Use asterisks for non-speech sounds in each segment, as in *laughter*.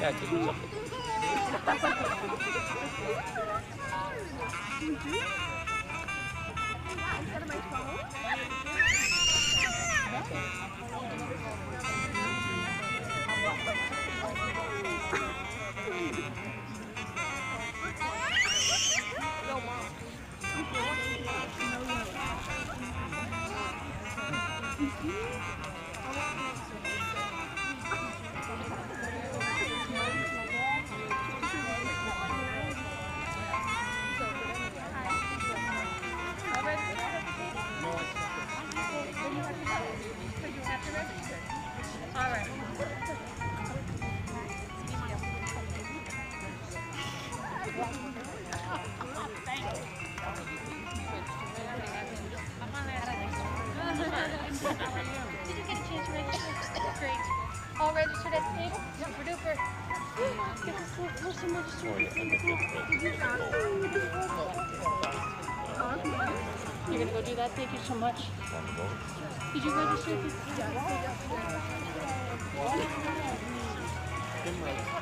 Yeah, give me something. So much. Did you register? at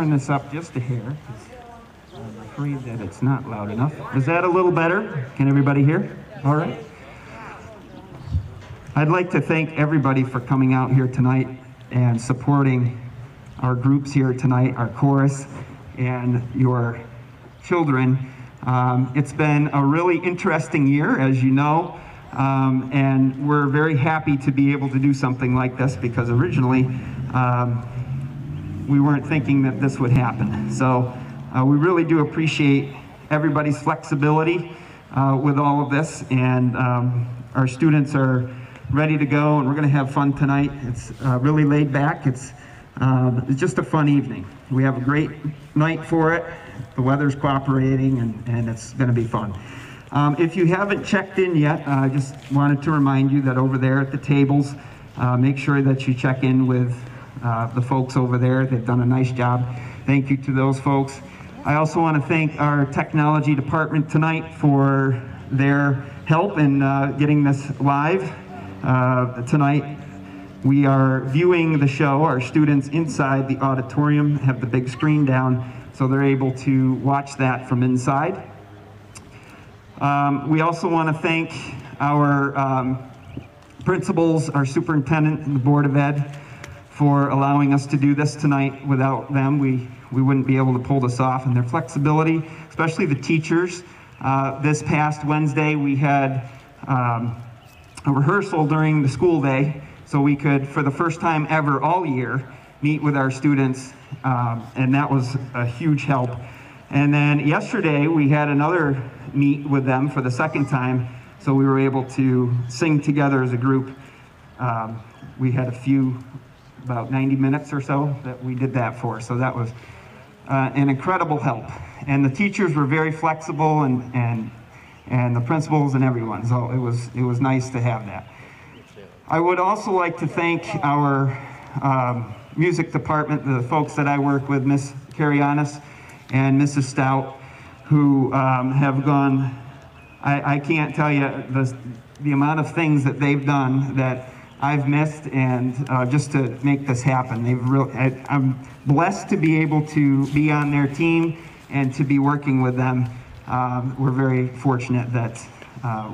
turn this up just a hair. I'm afraid that it's not loud enough. Is that a little better? Can everybody hear? All right. I'd like to thank everybody for coming out here tonight and supporting our groups here tonight, our chorus, and your children. Um, it's been a really interesting year, as you know, um, and we're very happy to be able to do something like this because originally um, we weren't thinking that this would happen. So uh, we really do appreciate everybody's flexibility uh, with all of this, and um, our students are ready to go, and we're going to have fun tonight. It's uh, really laid back. It's um, it's just a fun evening. We have a great night for it. The weather's cooperating, and, and it's going to be fun. Um, if you haven't checked in yet, uh, I just wanted to remind you that over there at the tables, uh, make sure that you check in with uh, the folks over there. They've done a nice job. Thank you to those folks. I also want to thank our technology department tonight for their help in uh, getting this live uh, tonight. We are viewing the show. Our students inside the auditorium have the big screen down, so they're able to watch that from inside. Um, we also want to thank our um, principals, our superintendent, and the Board of Ed for allowing us to do this tonight. Without them, we, we wouldn't be able to pull this off, and their flexibility, especially the teachers. Uh, this past Wednesday, we had um, a rehearsal during the school day, so we could, for the first time ever all year, meet with our students um, and that was a huge help. And then yesterday we had another meet with them for the second time, so we were able to sing together as a group. Um, we had a few, about 90 minutes or so that we did that for, so that was uh, an incredible help. And the teachers were very flexible and, and, and the principals and everyone, so it was, it was nice to have that. I would also like to thank our um, music department, the folks that I work with, Miss Carianis and Mrs. Stout, who um, have gone, I, I can't tell you the, the amount of things that they've done that I've missed and uh, just to make this happen. They've really, I, I'm blessed to be able to be on their team and to be working with them. Um, we're very fortunate that uh,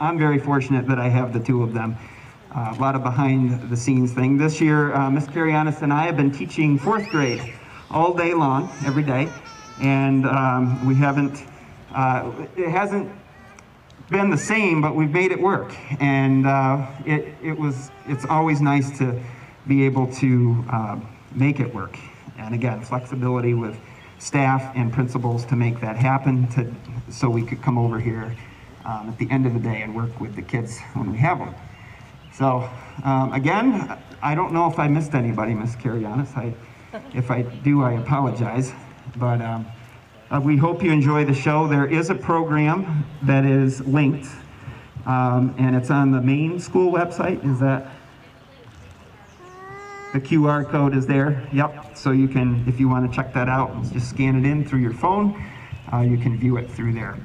I'm very fortunate that I have the two of them. Uh, a lot of behind the scenes thing. This year, uh, Ms. Karianis and I have been teaching fourth grade all day long, every day, and um, we haven't, uh, it hasn't been the same, but we've made it work. And uh, it, it was, it's always nice to be able to uh, make it work. And again, flexibility with staff and principals to make that happen to, so we could come over here um, at the end of the day and work with the kids when we have them. So um, again, I don't know if I missed anybody, Miss Carianis. I, if I do, I apologize. But um, uh, we hope you enjoy the show. There is a program that is linked, um, and it's on the main school website. Is that the QR code is there? Yep. So you can, if you want to check that out, just scan it in through your phone. Uh, you can view it through there.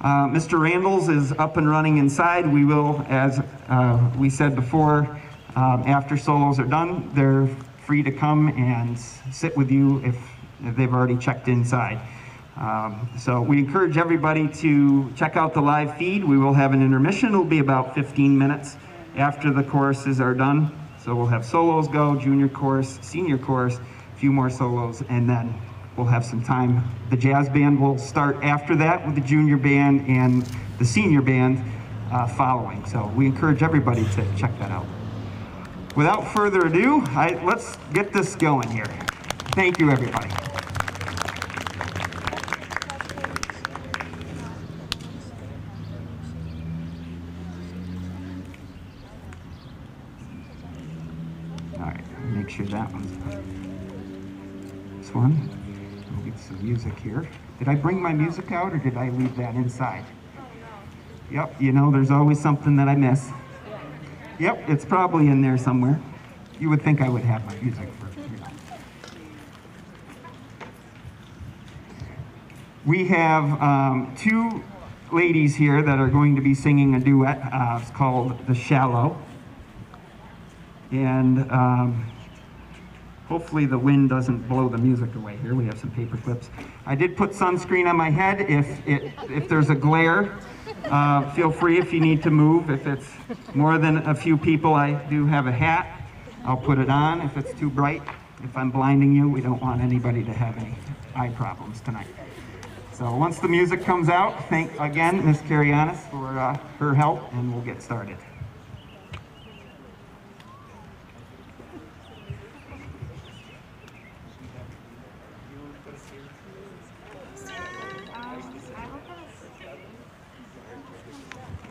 Uh, Mr. Randalls is up and running inside. We will, as uh, we said before, um, after solos are done, they're free to come and sit with you if, if they've already checked inside. Um, so we encourage everybody to check out the live feed. We will have an intermission. It'll be about 15 minutes after the choruses are done. So we'll have solos go, junior chorus, senior chorus, a few more solos, and then we'll have some time. The jazz band will start after that with the junior band and the senior band uh, following. So we encourage everybody to check that out. Without further ado, I, let's get this going here. Thank you, everybody. All sure that one's this one. We'll get some music here. Did I bring my music out or did I leave that inside? Yep, you know, there's always something that I miss. Yep, it's probably in there somewhere. You would think I would have my music for, you know. We have um, two ladies here that are going to be singing a duet. Uh, it's called The Shallow. And um, hopefully the wind doesn't blow the music away here. We have some paper clips. I did put sunscreen on my head. If, it, if there's a glare, uh, feel free if you need to move. If it's more than a few people, I do have a hat. I'll put it on if it's too bright. If I'm blinding you, we don't want anybody to have any eye problems tonight. So once the music comes out, thank again Ms. Carianis for uh, her help, and we'll get started.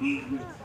嗯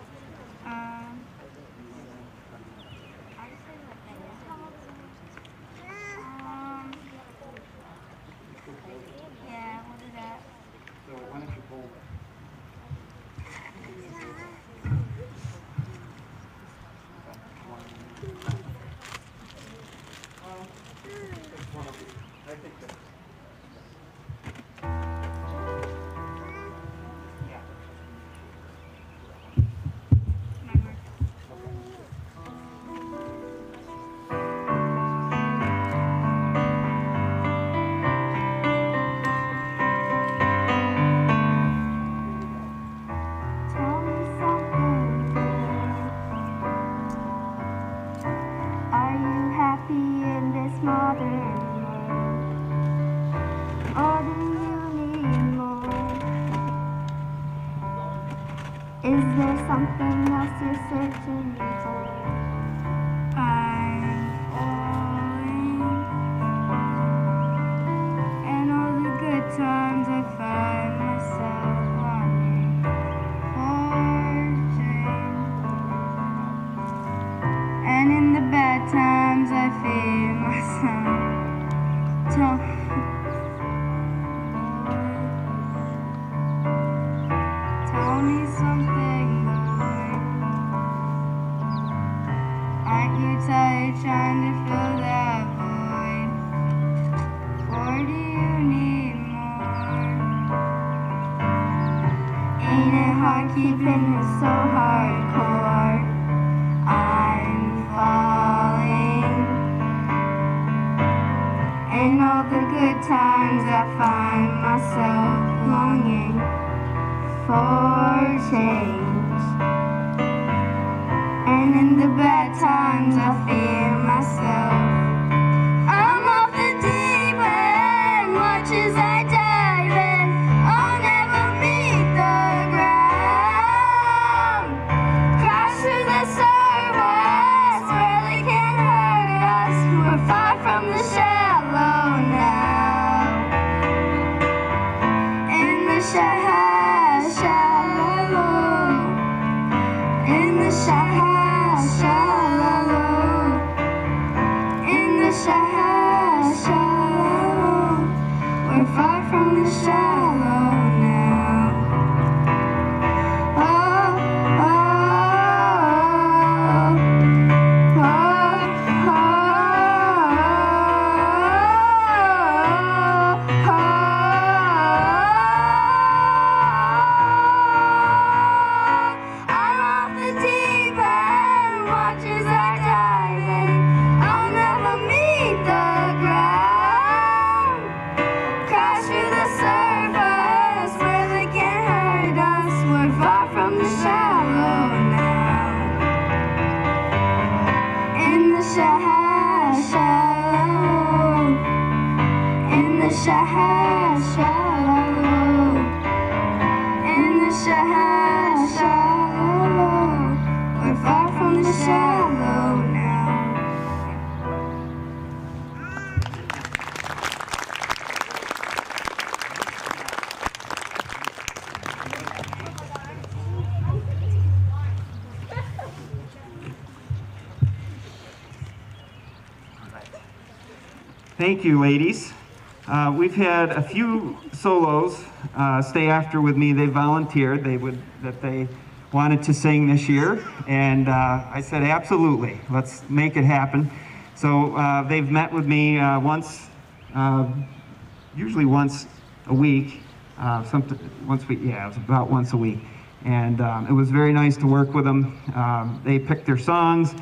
trying to fill that void? Or do you need more? Ain't it hard keeping it so hardcore? I'm falling. And all the good times I find myself longing for change. And in the bad times, I fear myself. You, ladies. Uh, we've had a few solos uh, stay after with me. They volunteered. They would that they wanted to sing this year, and uh, I said absolutely. Let's make it happen. So uh, they've met with me uh, once, uh, usually once a week. Something once we yeah, it was about once a week, and um, it was very nice to work with them. Um, they picked their songs,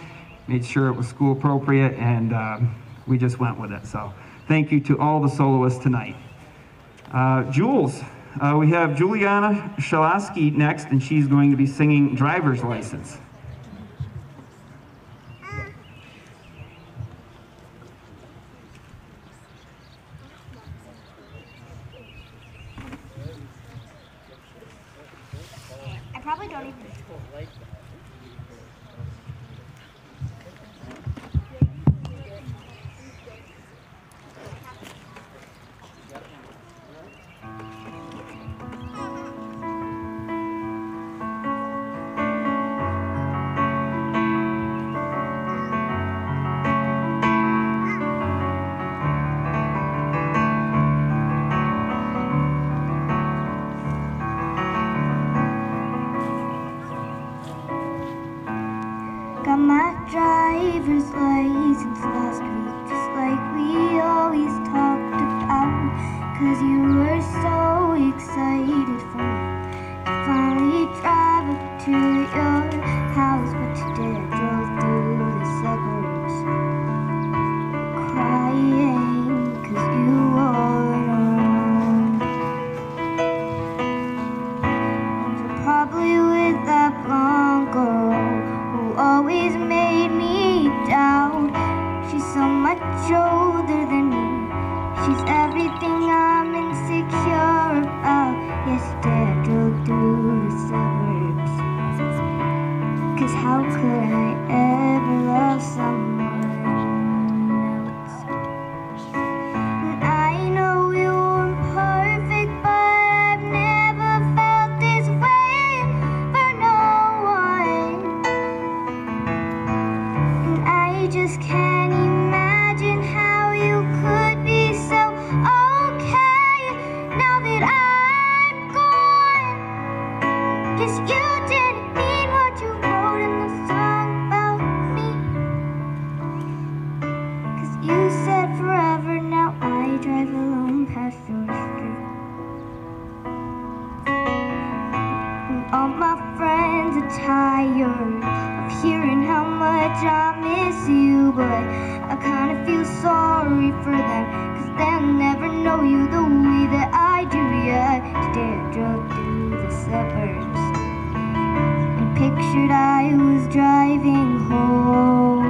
made sure it was school appropriate, and um, we just went with it. So thank you to all the soloists tonight. Uh, Jules, uh, we have Juliana Shalaski next, and she's going to be singing Driver's License. hearing how much I miss you But I kinda feel sorry for them Cause they'll never know you the way that I do. Yeah, today I drove through the suburbs And pictured I was driving home.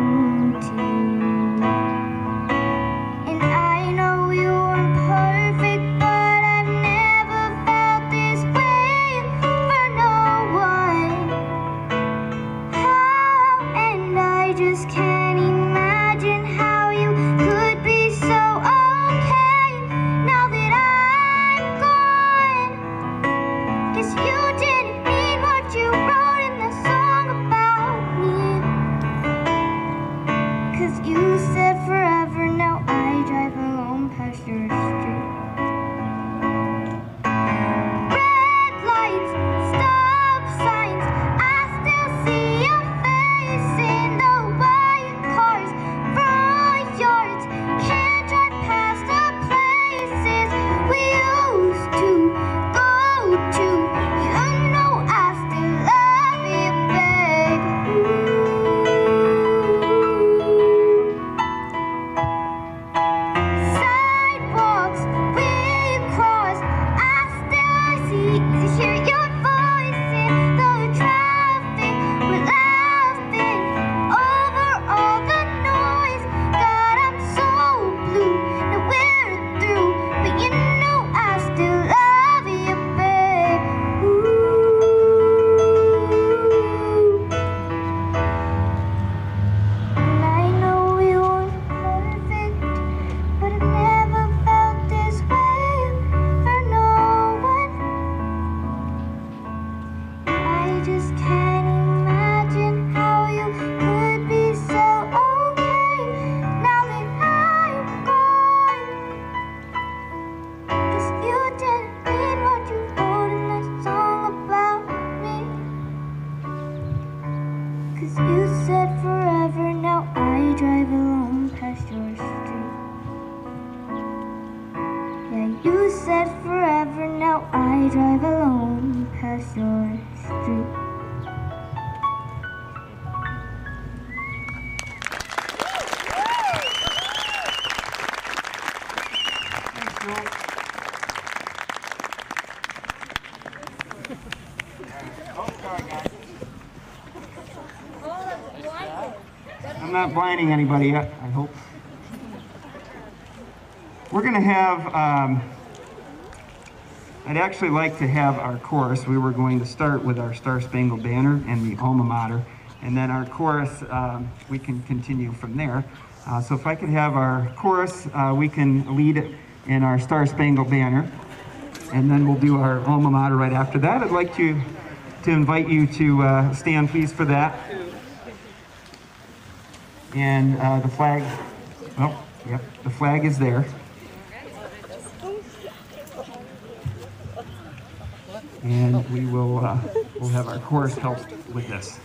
Not blinding anybody yet, I hope. We're going to have, um, I'd actually like to have our chorus. We were going to start with our Star Spangled Banner and the alma mater, and then our chorus, um, we can continue from there. Uh, so if I could have our chorus, uh, we can lead it in our Star Spangled Banner, and then we'll do our alma mater right after that. I'd like to, to invite you to uh, stand, please, for that. And uh, the flag, oh, yep, the flag is there. And we will, uh, we'll have our chorus help with this.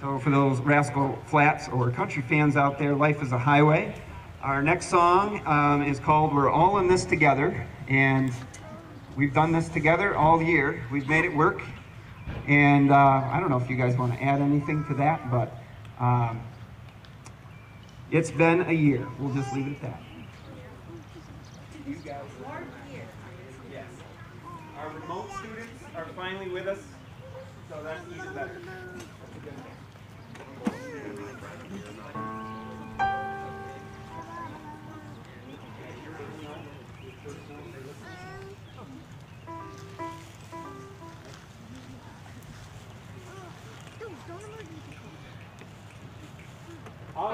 So for those Rascal Flatts or country fans out there, life is a highway. Our next song um, is called We're All in This Together, and we've done this together all year. We've made it work, and uh, I don't know if you guys want to add anything to that, but um, it's been a year. We'll just leave it at that. You guys are- Yes. Our remote students are finally with us, so that's even better.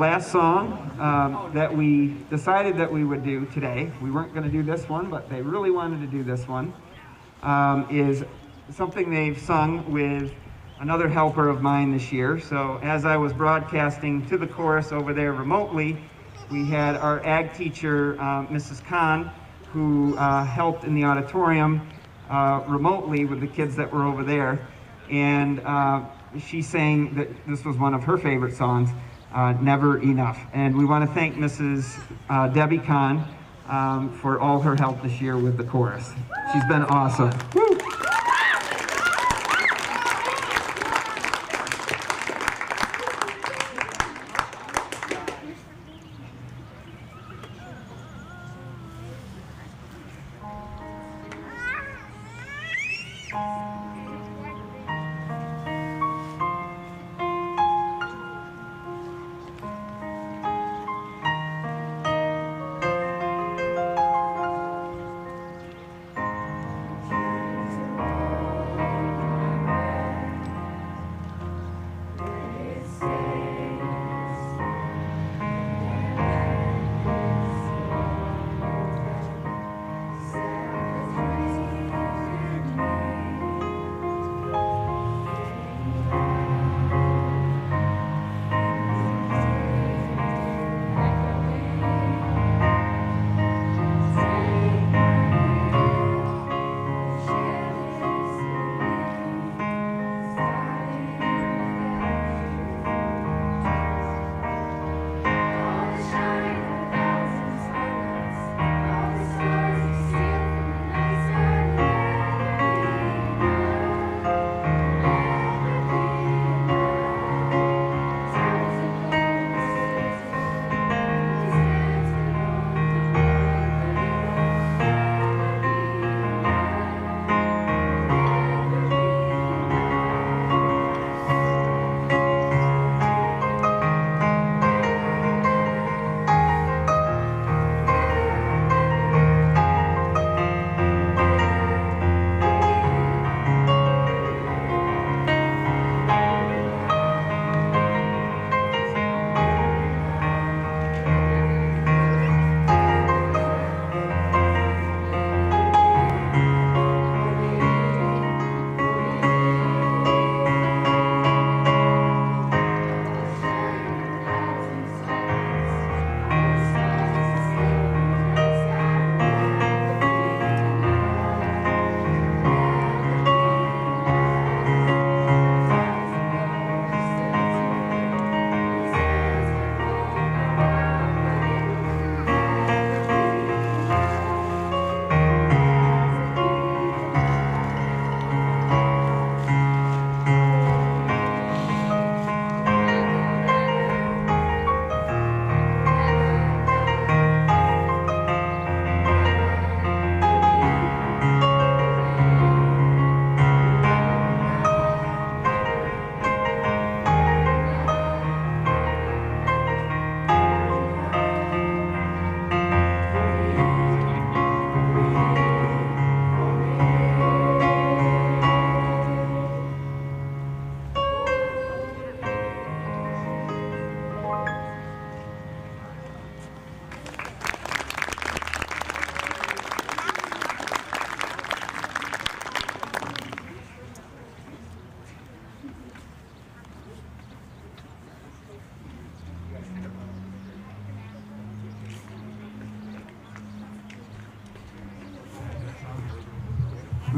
Last song um, that we decided that we would do today. We weren't going to do this one, but they really wanted to do this one. Um, is something they've sung with another helper of mine this year. So as I was broadcasting to the chorus over there remotely, we had our ag teacher, uh, Mrs. Khan, who uh, helped in the auditorium uh, remotely with the kids that were over there. And uh, she sang that this was one of her favorite songs, uh, Never Enough. And we want to thank Mrs. Uh, Debbie Kahn um, for all her help this year with the chorus. She's been awesome. Woo!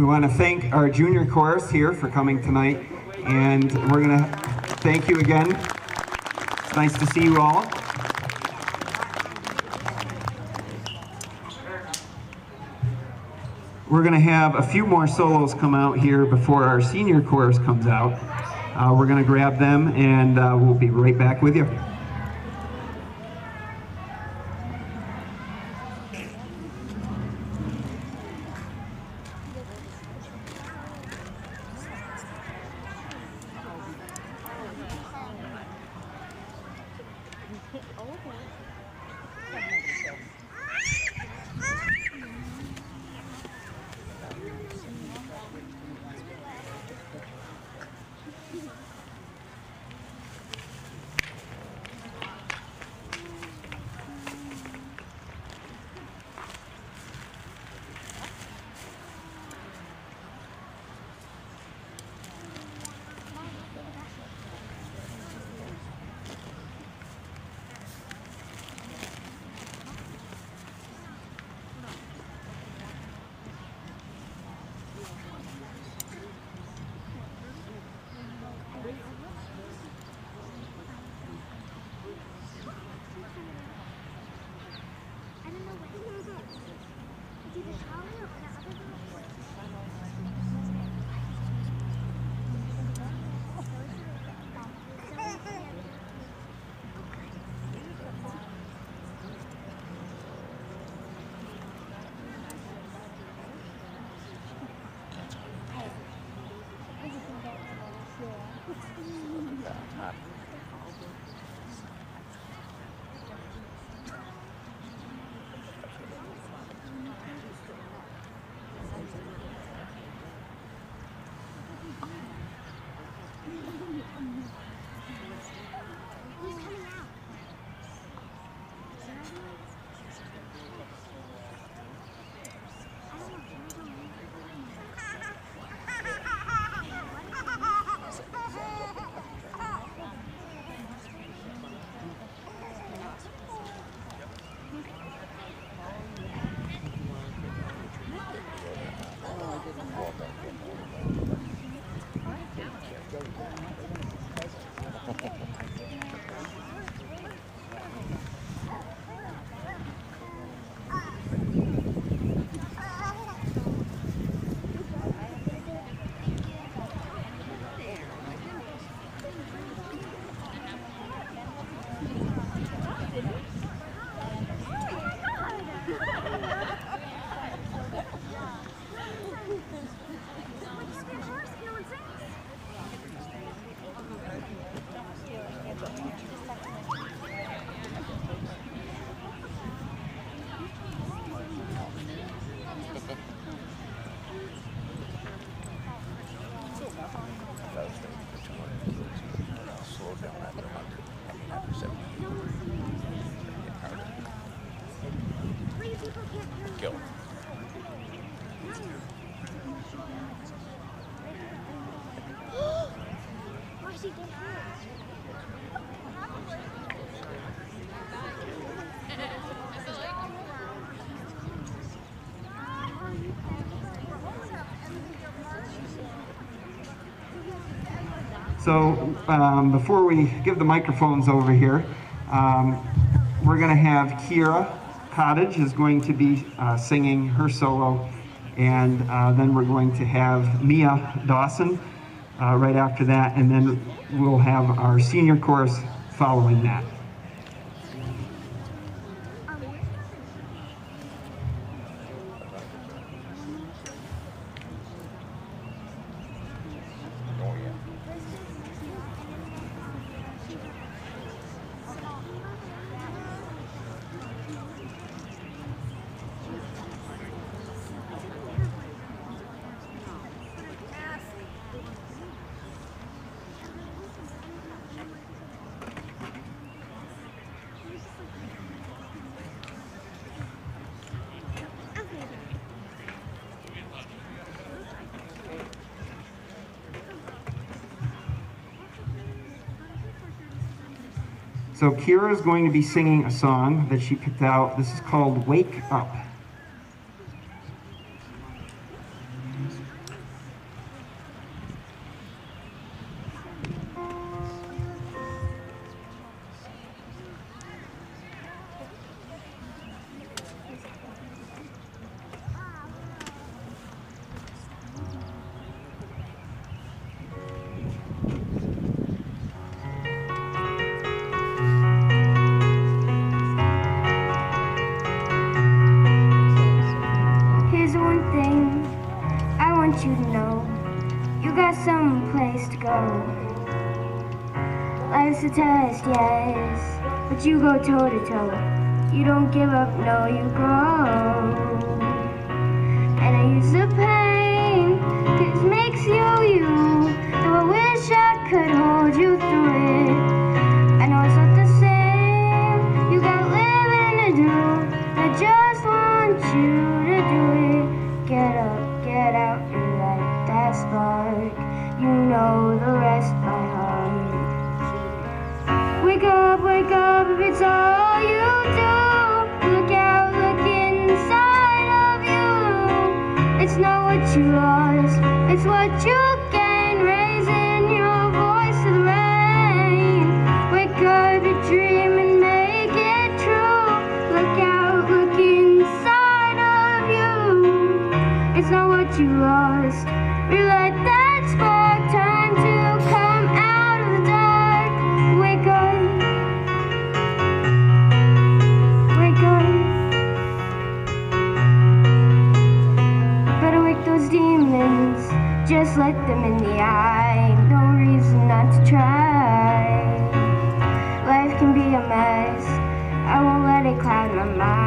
We want to thank our junior chorus here for coming tonight, and we're going to thank you again. It's nice to see you all. We're going to have a few more solos come out here before our senior chorus comes out. Uh, we're going to grab them, and uh, we'll be right back with you. So um, before we give the microphones over here, um, we're going to have Kira Cottage is going to be uh, singing her solo, and uh, then we're going to have Mia Dawson uh, right after that, and then we'll have our senior chorus following that. So Kira is going to be singing a song that she picked out. This is called Wake Up. you lost. We're that spark, time to come out of the dark. Wake up, wake up. Better wake those demons, just let them in the eye. No reason not to try. Life can be a mess, I won't let it cloud my mind.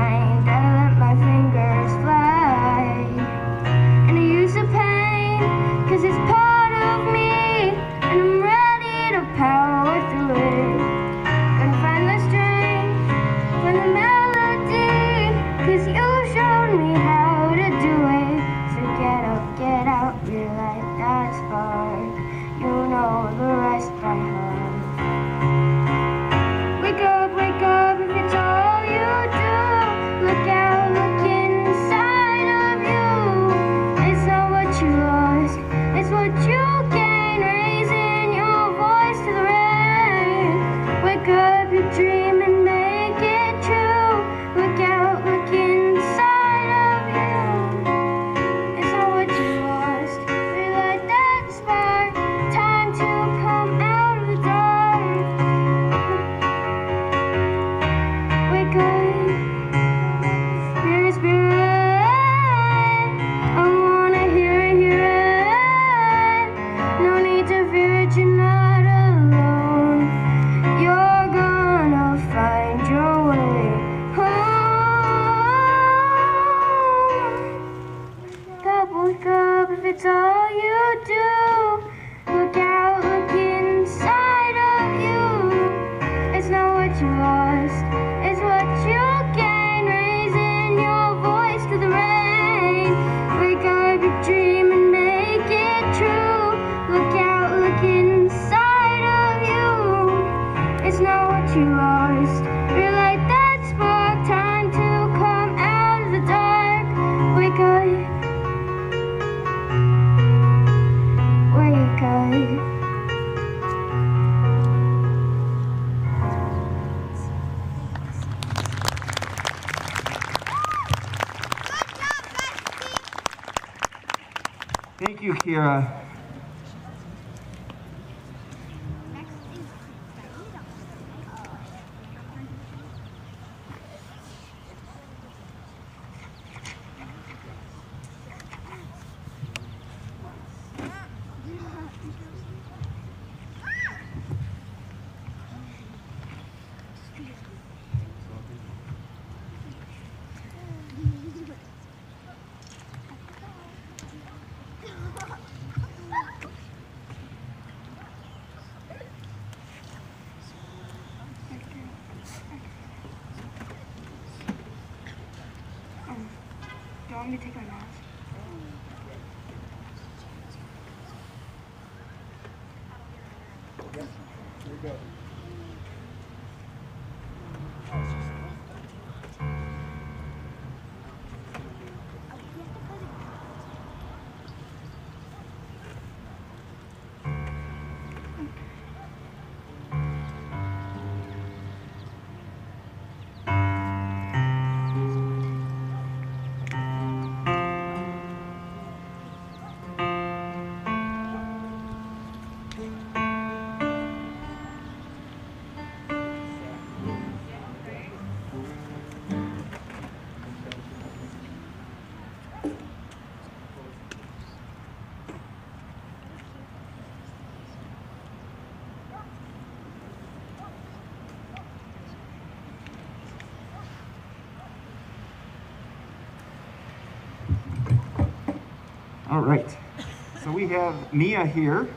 we have Mia here,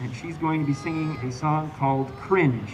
and she's going to be singing a song called Cringe.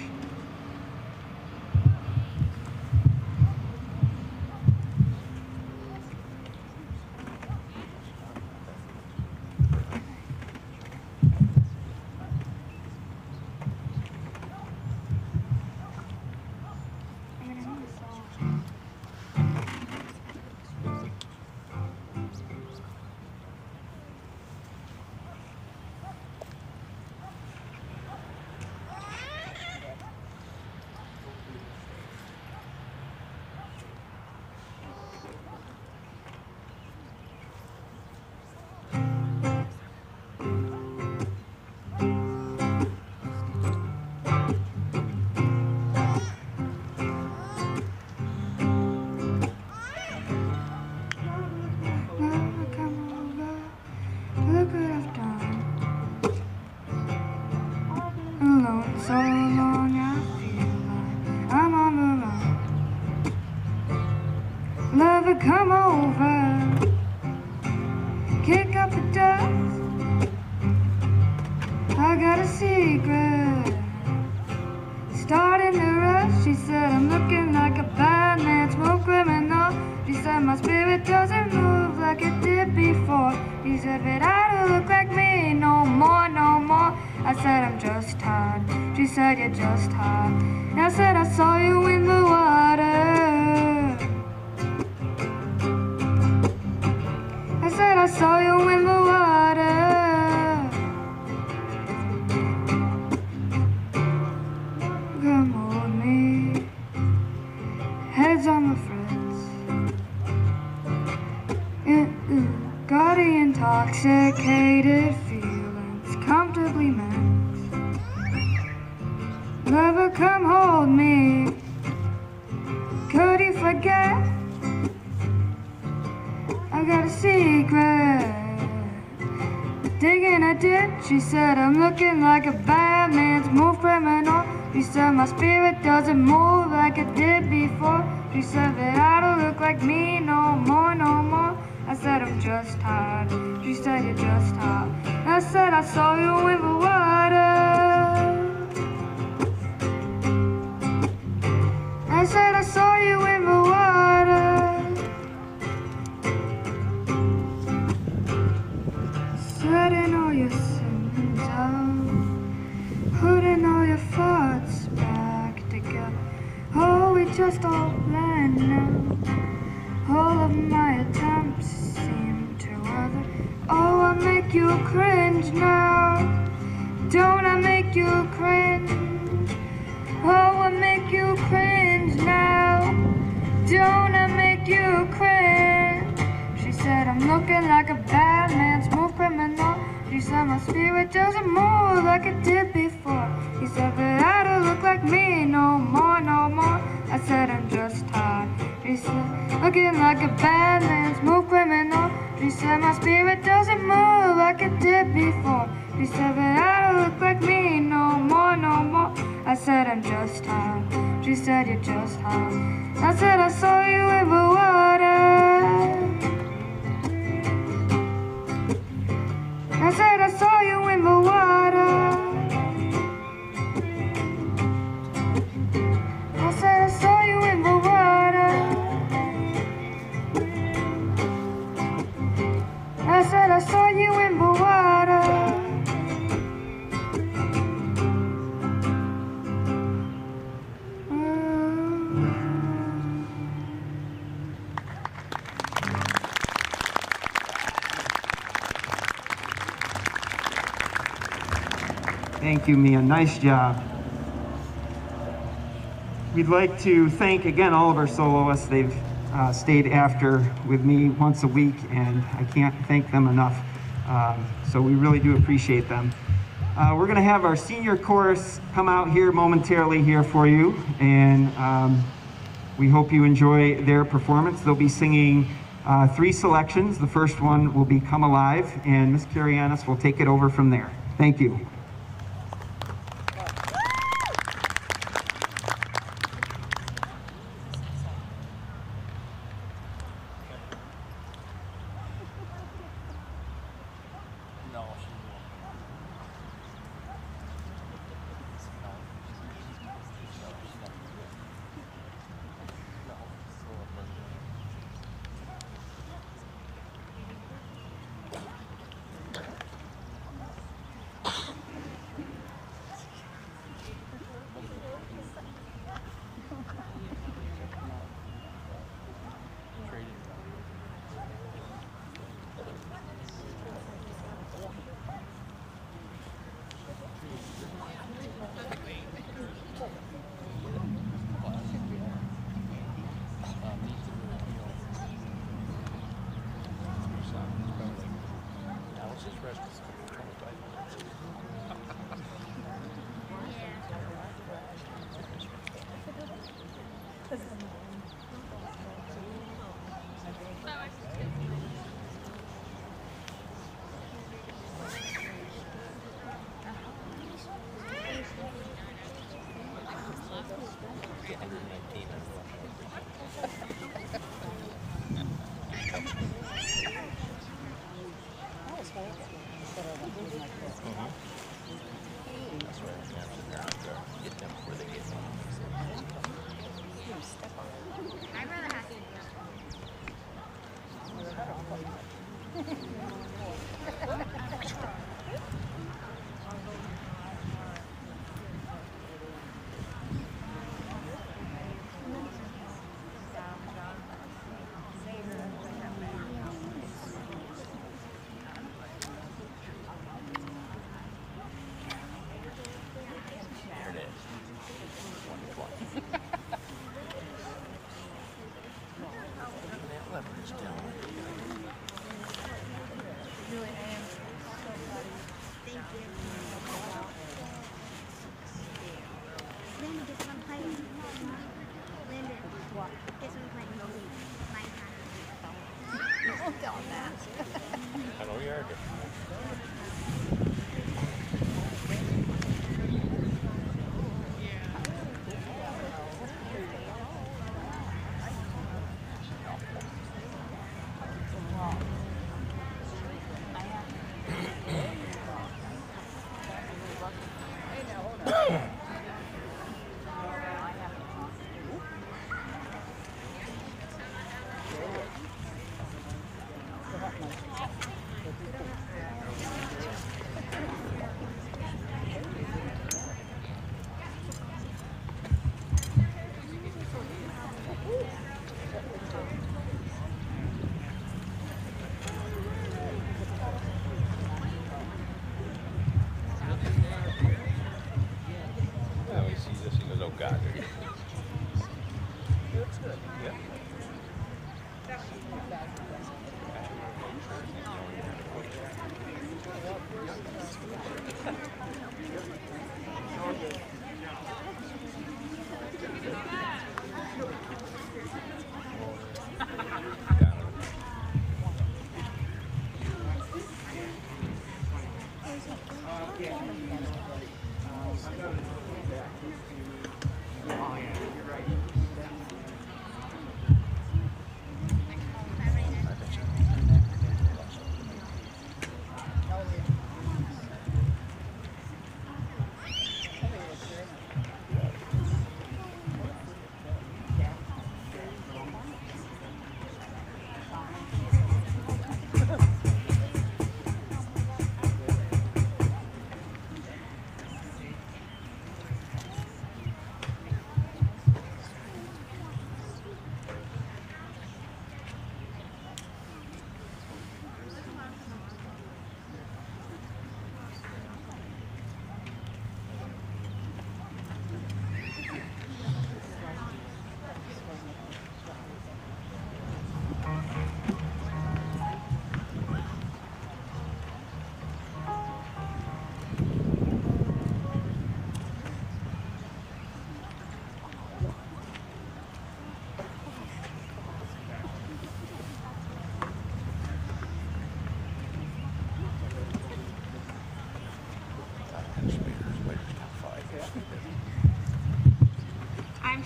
my spirit doesn't move like it did before. She said, do me a nice job. We'd like to thank again all of our soloists. They've uh, stayed after with me once a week, and I can't thank them enough. Um, so we really do appreciate them. Uh, we're going to have our senior chorus come out here momentarily here for you, and um, we hope you enjoy their performance. They'll be singing uh, three selections. The first one will be Come Alive, and Miss Curianis will take it over from there. Thank you.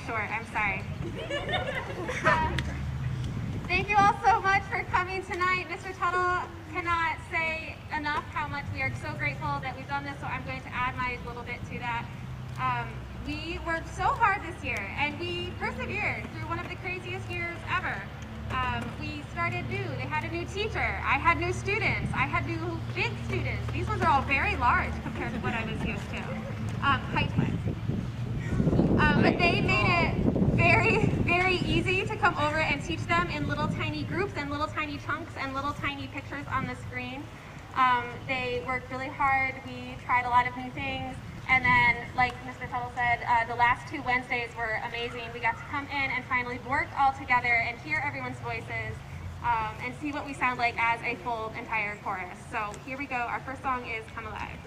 Short. I'm sorry. Thank you all so much for coming tonight. Mr. Tuttle cannot say enough how much we are so grateful that we've done this, so I'm going to add my little bit to that. Um, we worked so hard this year, and we persevered through one of the craziest years ever. Um, we started new. They had a new teacher. I had new students. I had new big students. These ones are all very large compared to what I was used to, um, height-wise. Um, but they made it very, very easy to come over and teach them in little tiny groups and little chunks and little tiny pictures on the screen. Um, they worked really hard. We tried a lot of new things. And then, like Mr. Tuttle said, uh, the last two Wednesdays were amazing. We got to come in and finally work all together and hear everyone's voices um, and see what we sound like as a full entire chorus. So here we go. Our first song is Come Alive.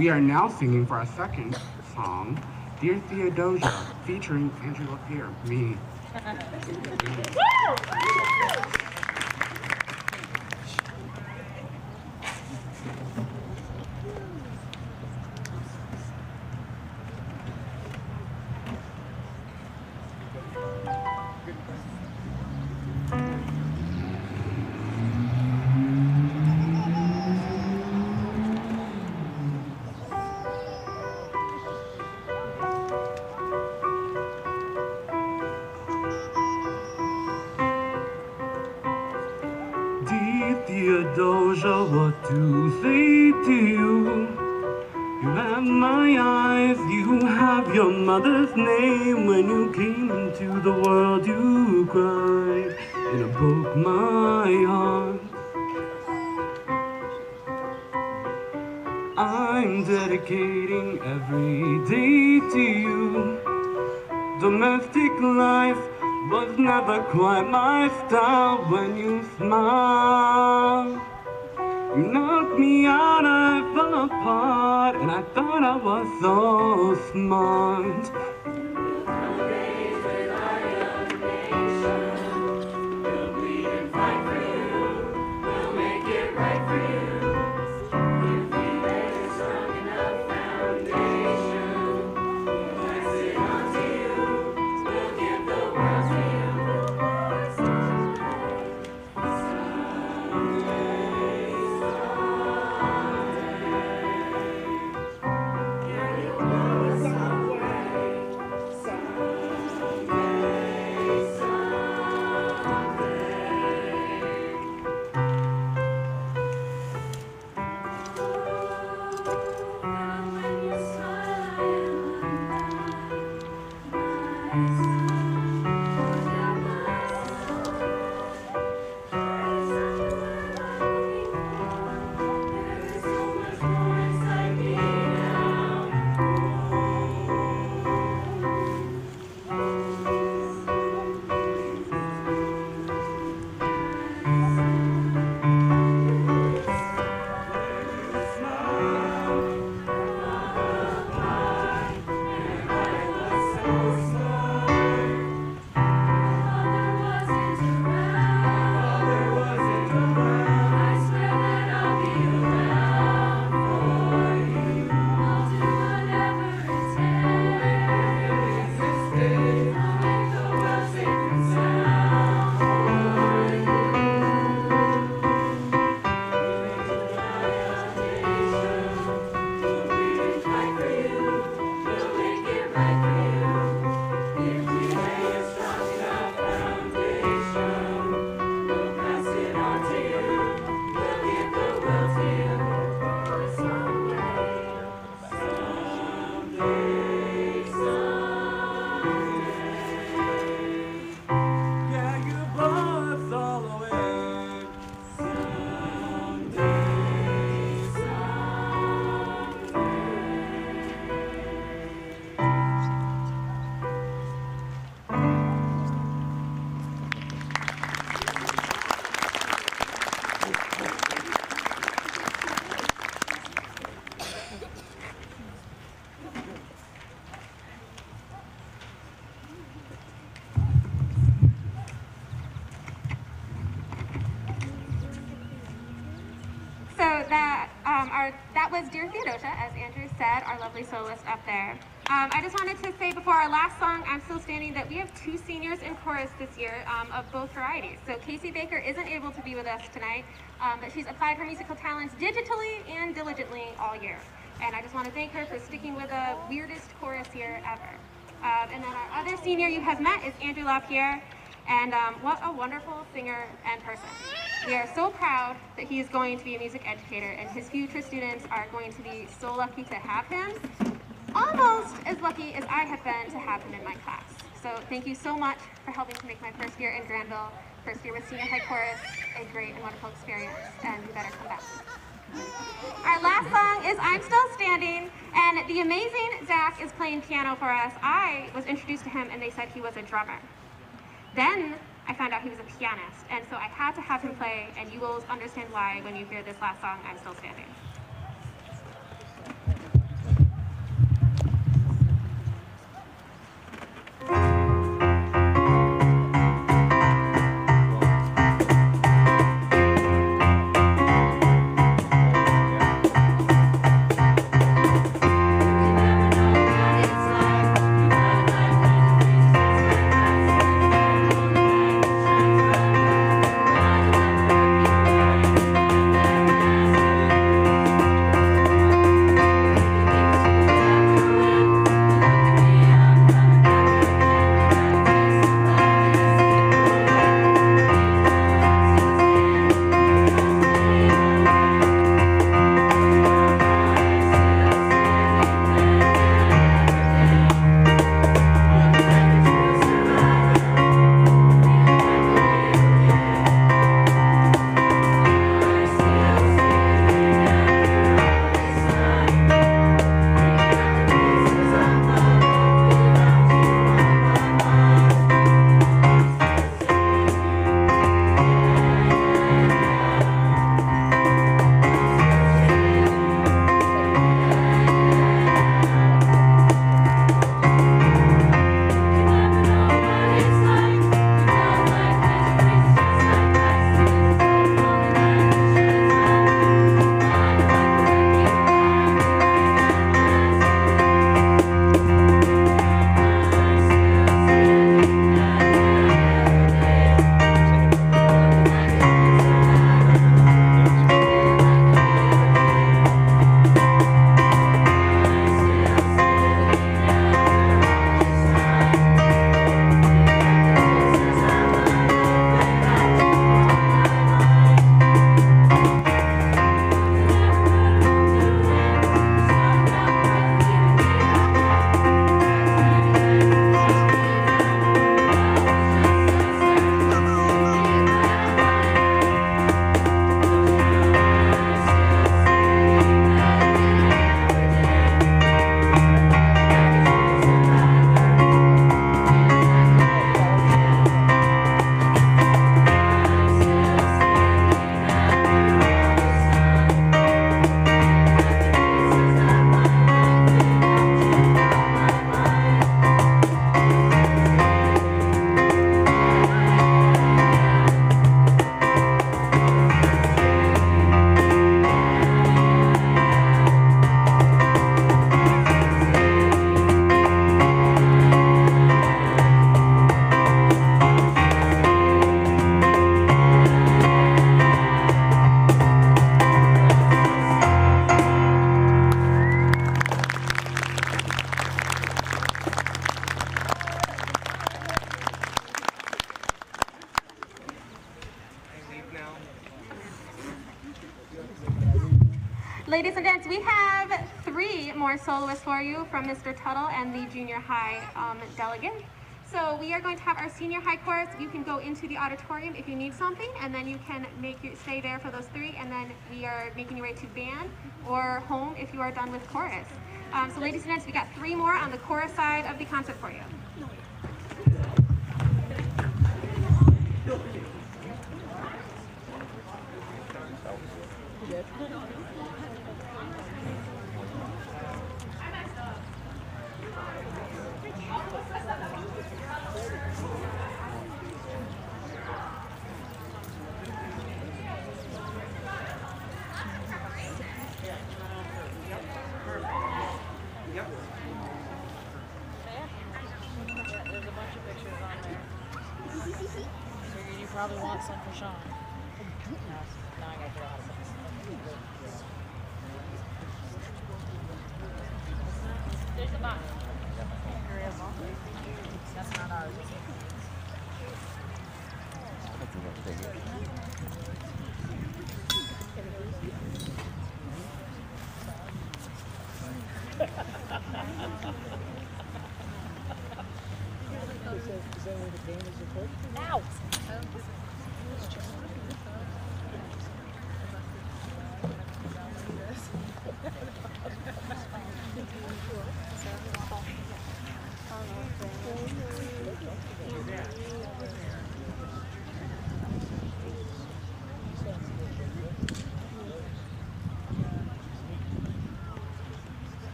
We are now singing for our second song, Dear Theodosia, featuring Andrew LaPierre, me. Our last song, I'm still standing, that we have two seniors in chorus this year um, of both varieties. So Casey Baker isn't able to be with us tonight, um, but she's applied her musical talents digitally and diligently all year. And I just want to thank her for sticking with the weirdest chorus here ever. Um, and then our other senior you have met is Andrew LaPierre. And um, what a wonderful singer and person. We are so proud that he is going to be a music educator, and his future students are going to be so lucky to have him. Almost as lucky as I have been to have him in my class. So thank you so much for helping to make my first year in Granville, first year with Senior High Chorus, a great and wonderful experience, and you better come back. Our last song is I'm Still Standing, and the amazing Zach is playing piano for us. I was introduced to him and they said he was a drummer. Then I found out he was a pianist. And so I had to have him play, and you will understand why when you hear this last song, I'm Still Standing. Ladies are going to have our senior high chorus. You can go into the auditorium if you need something, and then you can make your, stay there for those three, and then we are making your way to band or home if you are done with chorus. Um, so ladies and gents, we got three more on the chorus side of the concert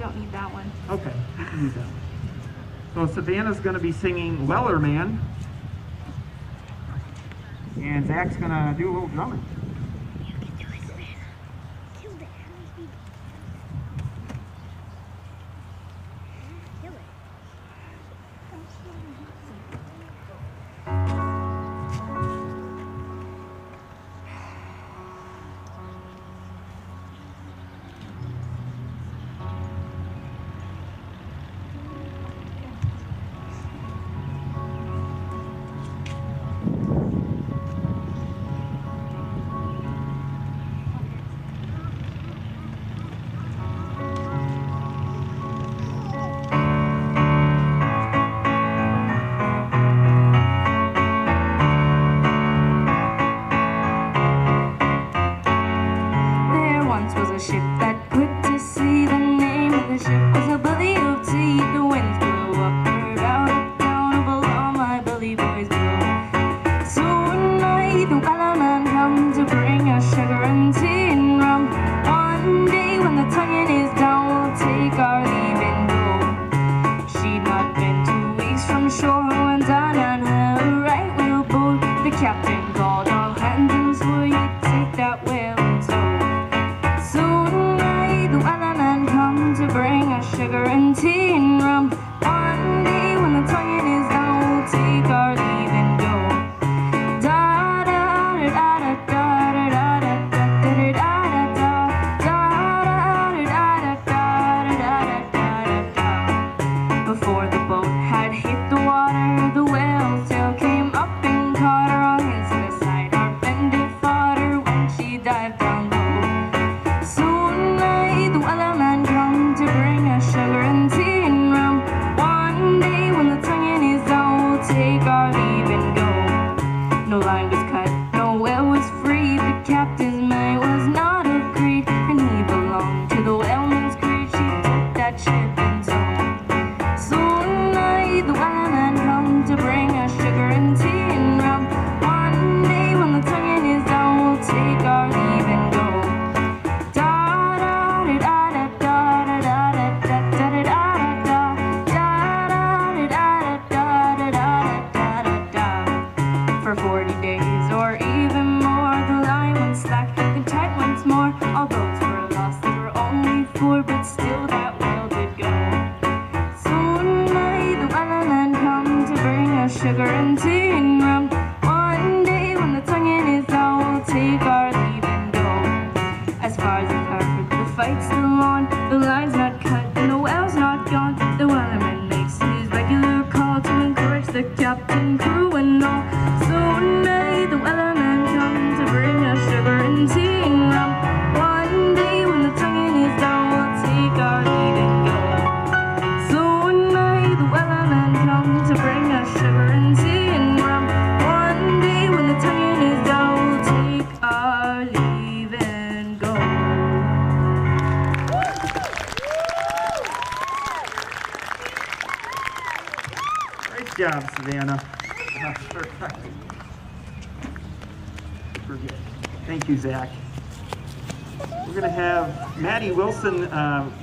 don't need that one. Okay, that one. So Savannah's going to be singing Wellerman. And Zach's going to do a little drumming. sugar and tea and rum.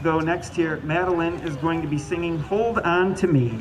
though next year Madeline is going to be singing Hold On To Me.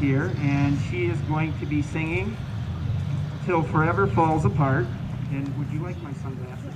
here, and she is going to be singing Till Forever Falls Apart. And would you like my sunglasses?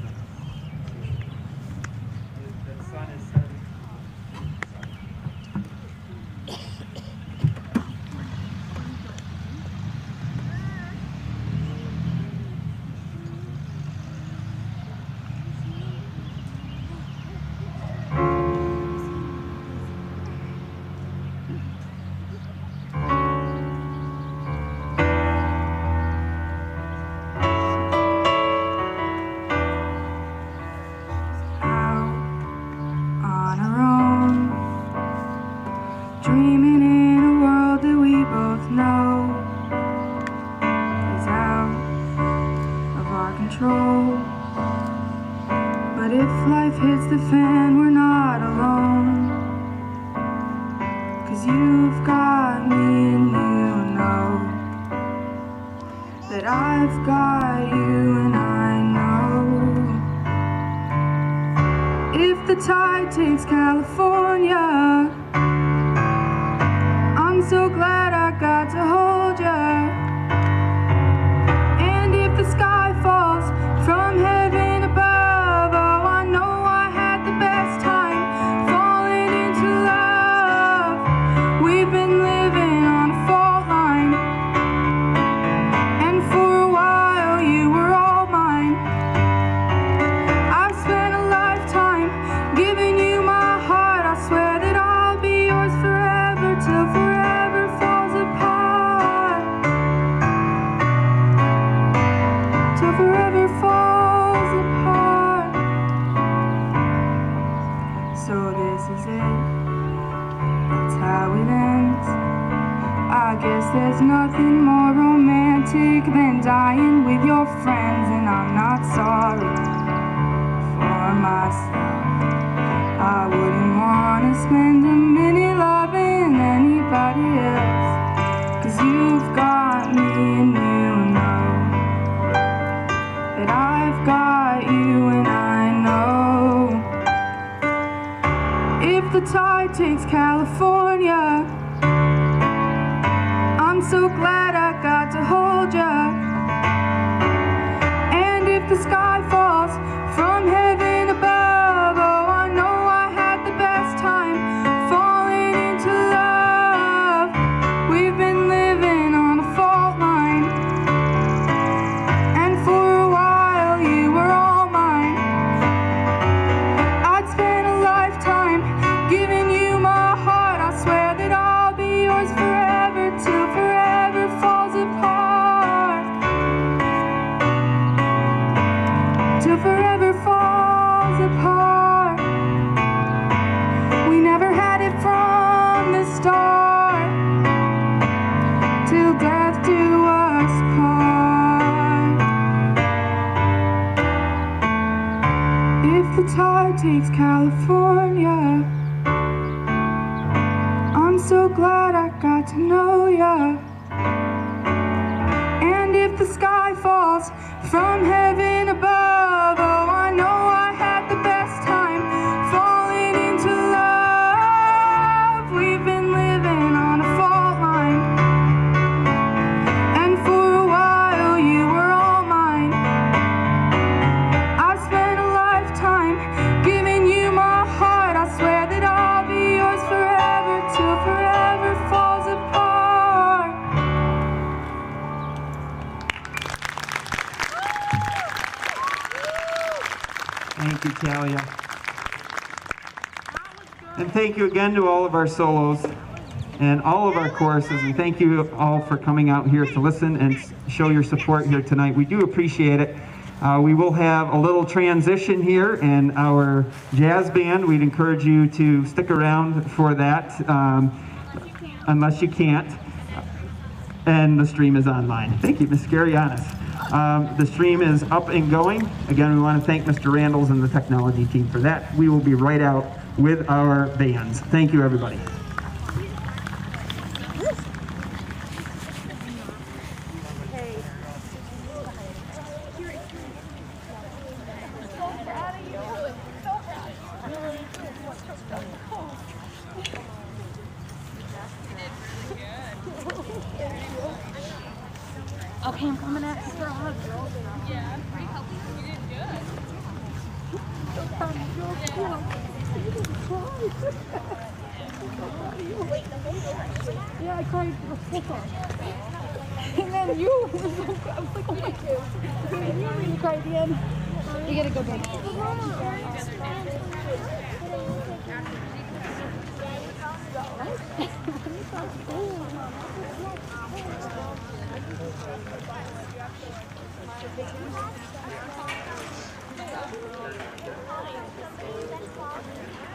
Thank you again to all of our solos and all of our choruses, and thank you all for coming out here to listen and show your support here tonight. We do appreciate it. Uh, we will have a little transition here in our jazz band. We'd encourage you to stick around for that, um, unless you can't. And the stream is online. Thank you, Ms. Garianis. Um, the stream is up and going. Again, we want to thank Mr. Randalls and the technology team for that. We will be right out with our bands. Thank you, everybody. You gotta go down. *laughs*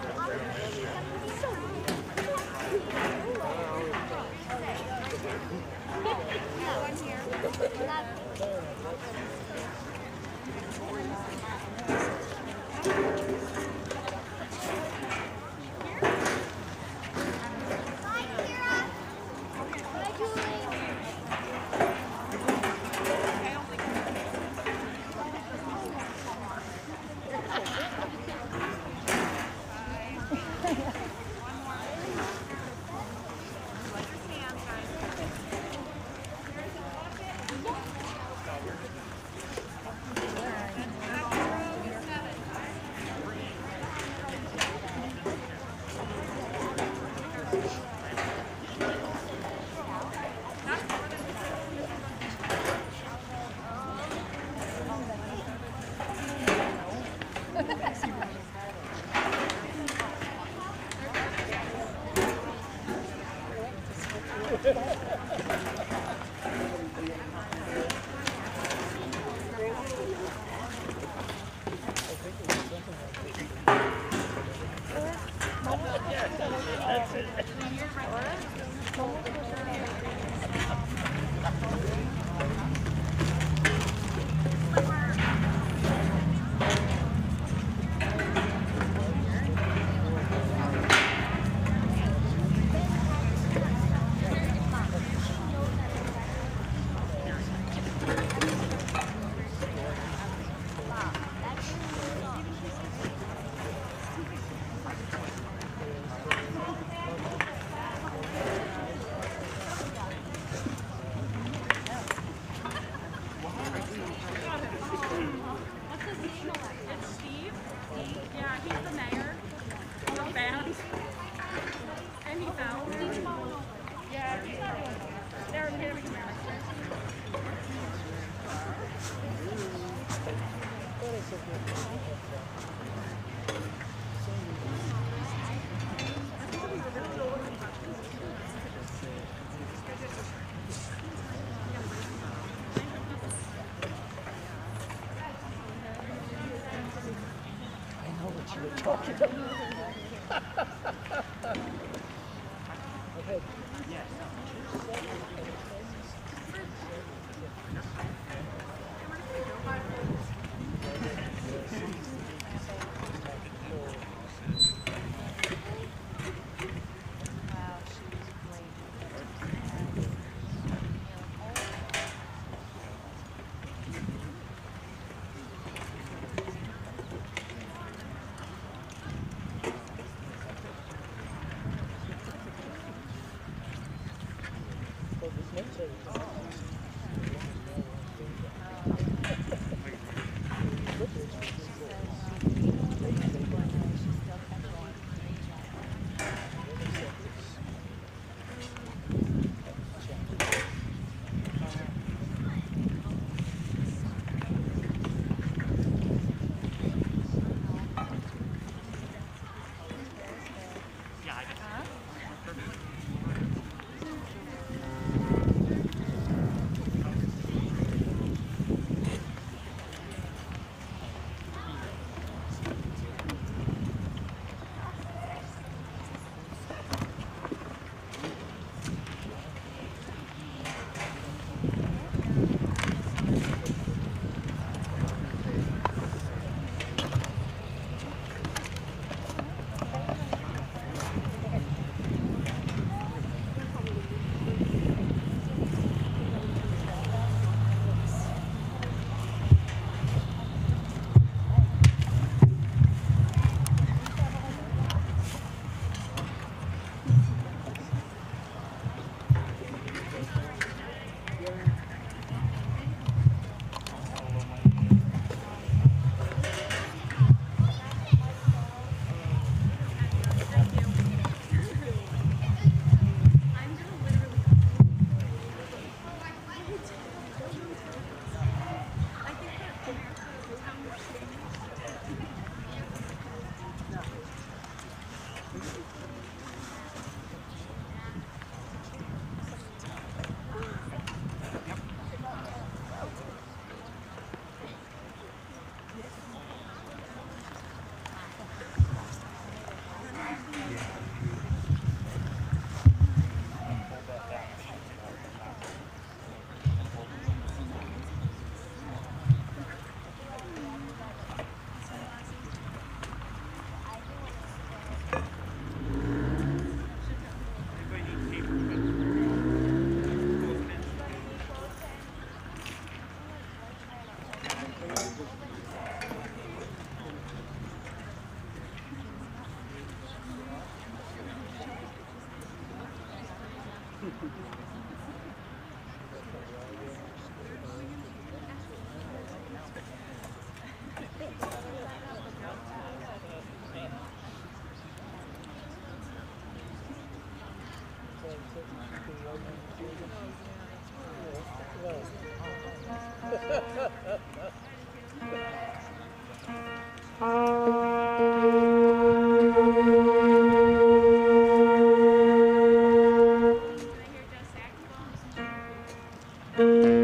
They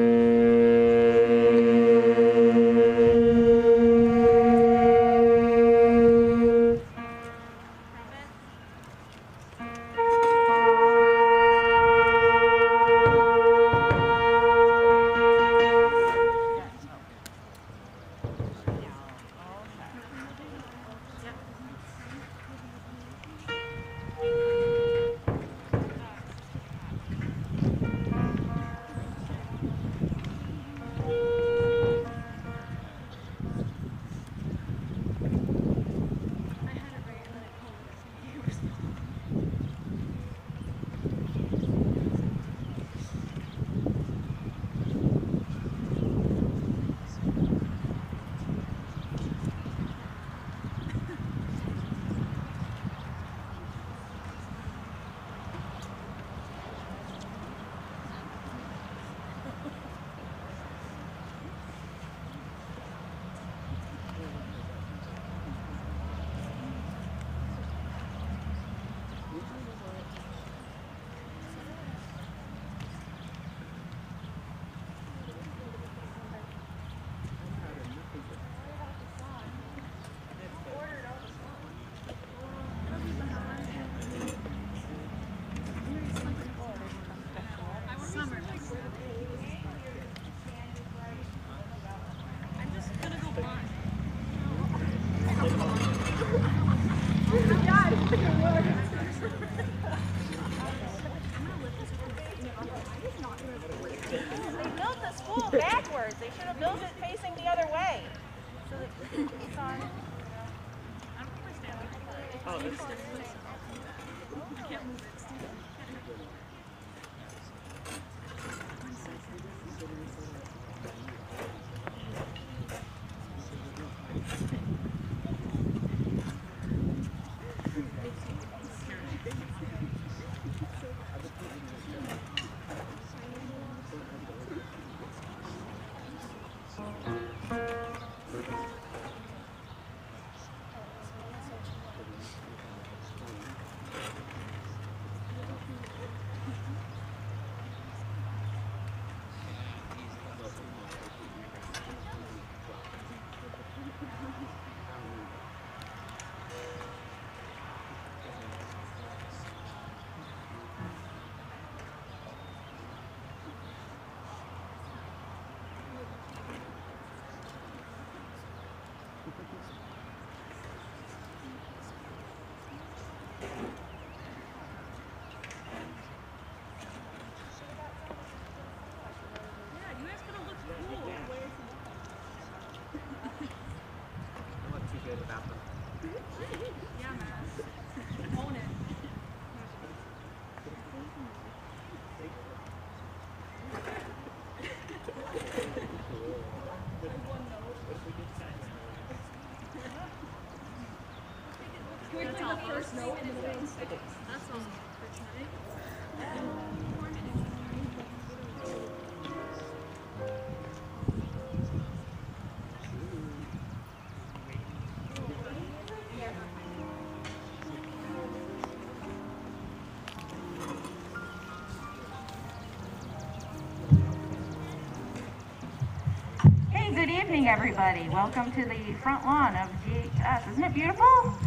Hey, good evening, everybody. Welcome to the front lawn of GHS. Isn't it beautiful?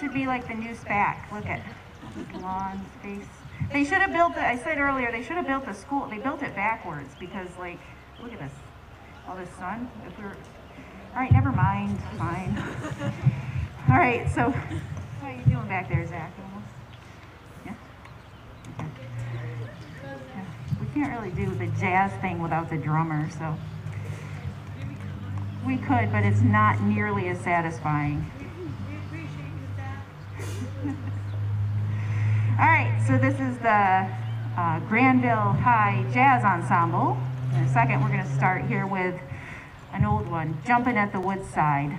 Should be like the new SPAC. Look at the lawn space. They should have built it, I said earlier, they should have built the school, they built it backwards because like, look at this. All this sun, if we were, all right, never mind, fine. *laughs* All right, so, how are you doing back there, Zach? Yeah. We can't really do the jazz thing without the drummer, so. We could, but it's not nearly as satisfying. All right, so this is the uh, Granville High Jazz Ensemble. In a second, we're going to start here with an old one, Jumping at the Woodside.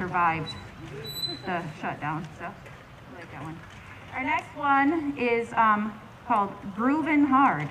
Survived the shutdown, so I like that one. Our next one is um, called Groovin' Hard.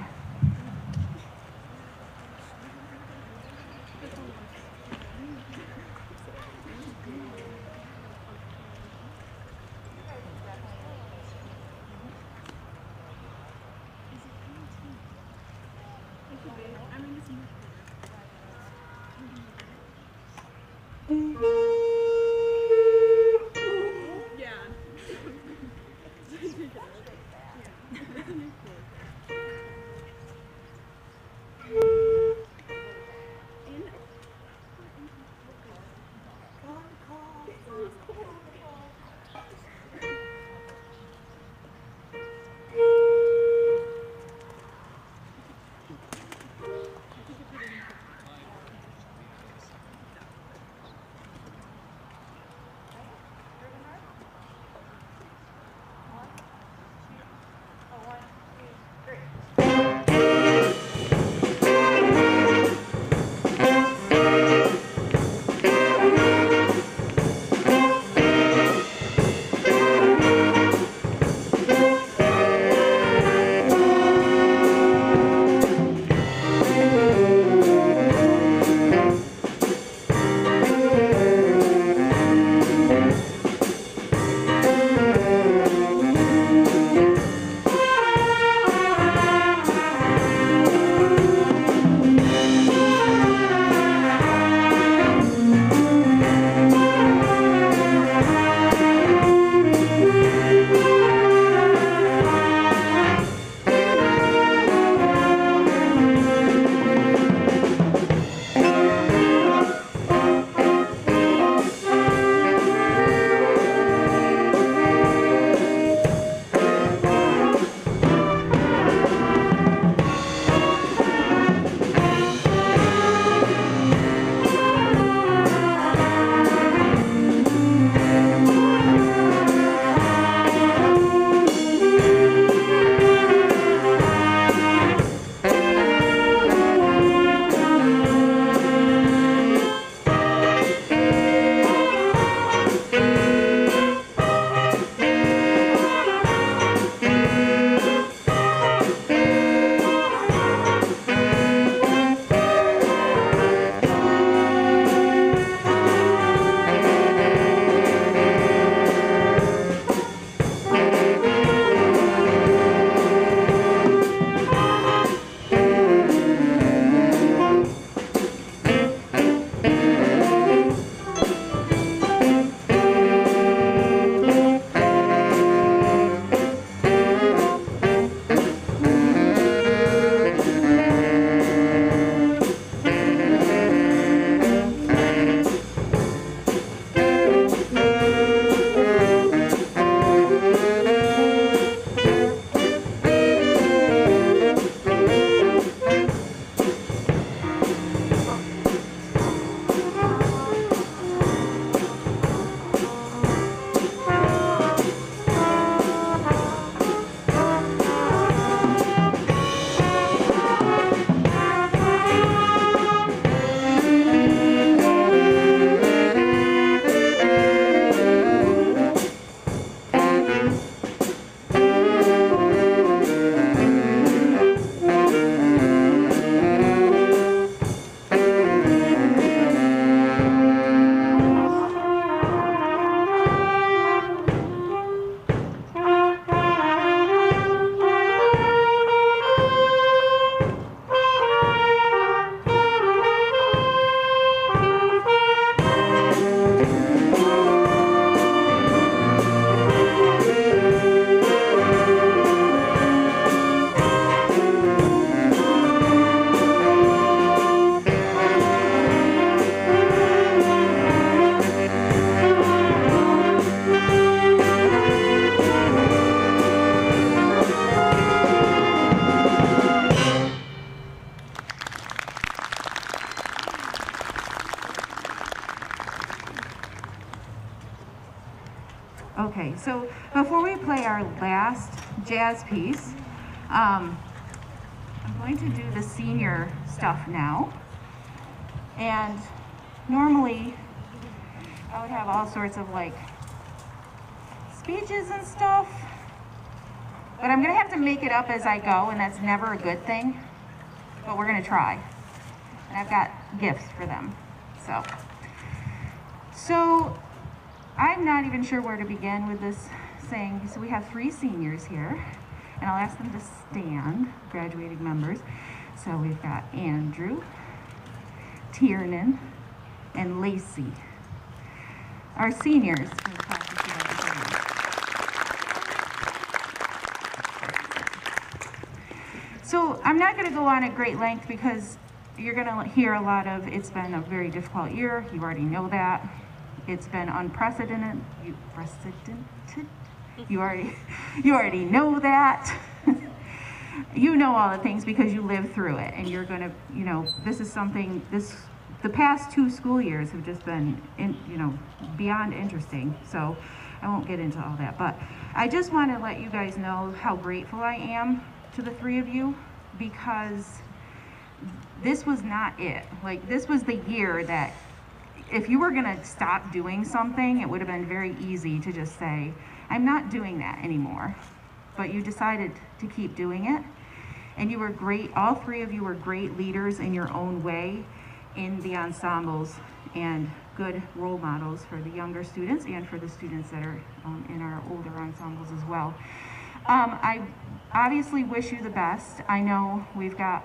Jazz piece, um, I'm going to do the senior stuff now. And normally, I would have all sorts of like speeches and stuff. But I'm gonna have to make it up as I go, and that's never a good thing. But we're gonna try. And I've got gifts for them. So, so I'm not even sure where to begin with this saying. So we have three seniors here, I'll ask them to stand, graduating members. So we've got Andrew, Tiernan, and Lacey. Our seniors. for the class of 2021. So I'm not going to go on at great length because you're going to hear a lot of, it's been a very difficult year. You already know that. It's been unprecedented. You, precedented? You already, you already know that. *laughs* you know all the things because you live through it and you're going to, you know, this is something, this, the past two school years have just been, in, you know, beyond interesting. So I won't get into all that, but I just want to let you guys know how grateful I am to the three of you because this was not it. Like, this was the year that if you were gonna stop doing something, it would have been very easy to just say, I'm not doing that anymore. But you decided to keep doing it. And you were great, all three of you were great leaders in your own way in the ensembles and good role models for the younger students and for the students that are um, in our older ensembles as well. Um, I obviously wish you the best. I know we've got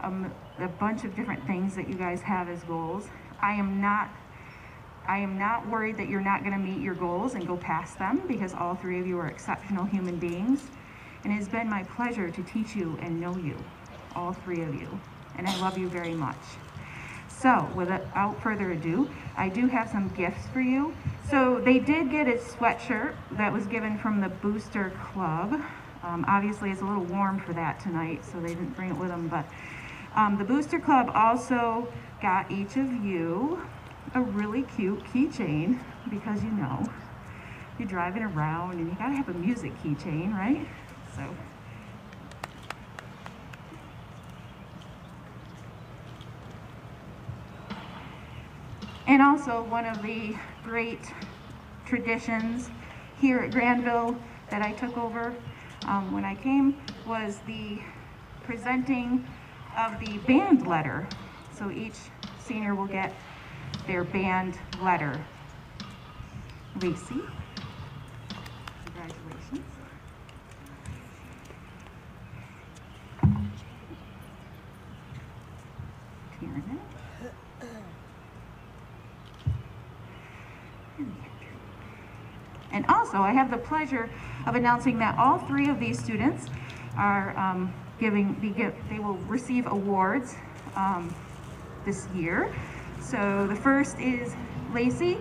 a bunch of different things that you guys have as goals. I am not I am not worried that you're not going to meet your goals and go past them because all three of you are exceptional human beings. And it has been my pleasure to teach you and know you, all three of you. And I love you very much. So, without further ado, I do have some gifts for you. So, they did get a sweatshirt that was given from the Booster Club. Um, obviously, it's a little warm for that tonight, so they didn't bring it with them. But um, the Booster Club also got each of you a really cute keychain because you know you're driving around and you gotta have a music keychain, right? So. And also one of the great traditions here at Granville that I took over um, when I came was the presenting of the band letter. So each senior will get their band letter. Lacey, congratulations. And also, I have the pleasure of announcing that all three of these students are um, giving, give, they will receive awards um, this year. So the first is Lacey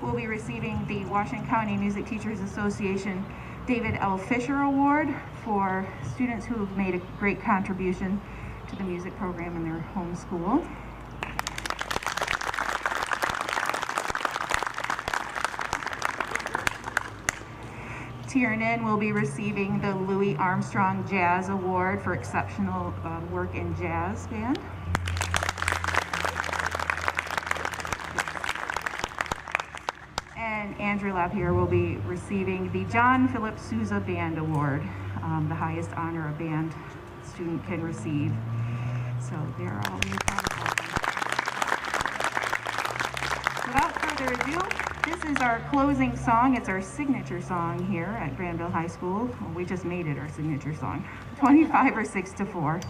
will be receiving the Washington County Music Teachers Association David L. Fisher Award for students who have made a great contribution to the music program in their home school. Tiernan will be receiving the Louis Armstrong Jazz Award for exceptional um, work in jazz band. And Andrew Lapierre will be receiving the John Philip Sousa Band Award, um, the highest honor a band student can receive. So they're all. Without further ado, this is our closing song. It's our signature song here at Granville High School. Well, we just made it our signature song. *laughs* 25 or 6 to 4.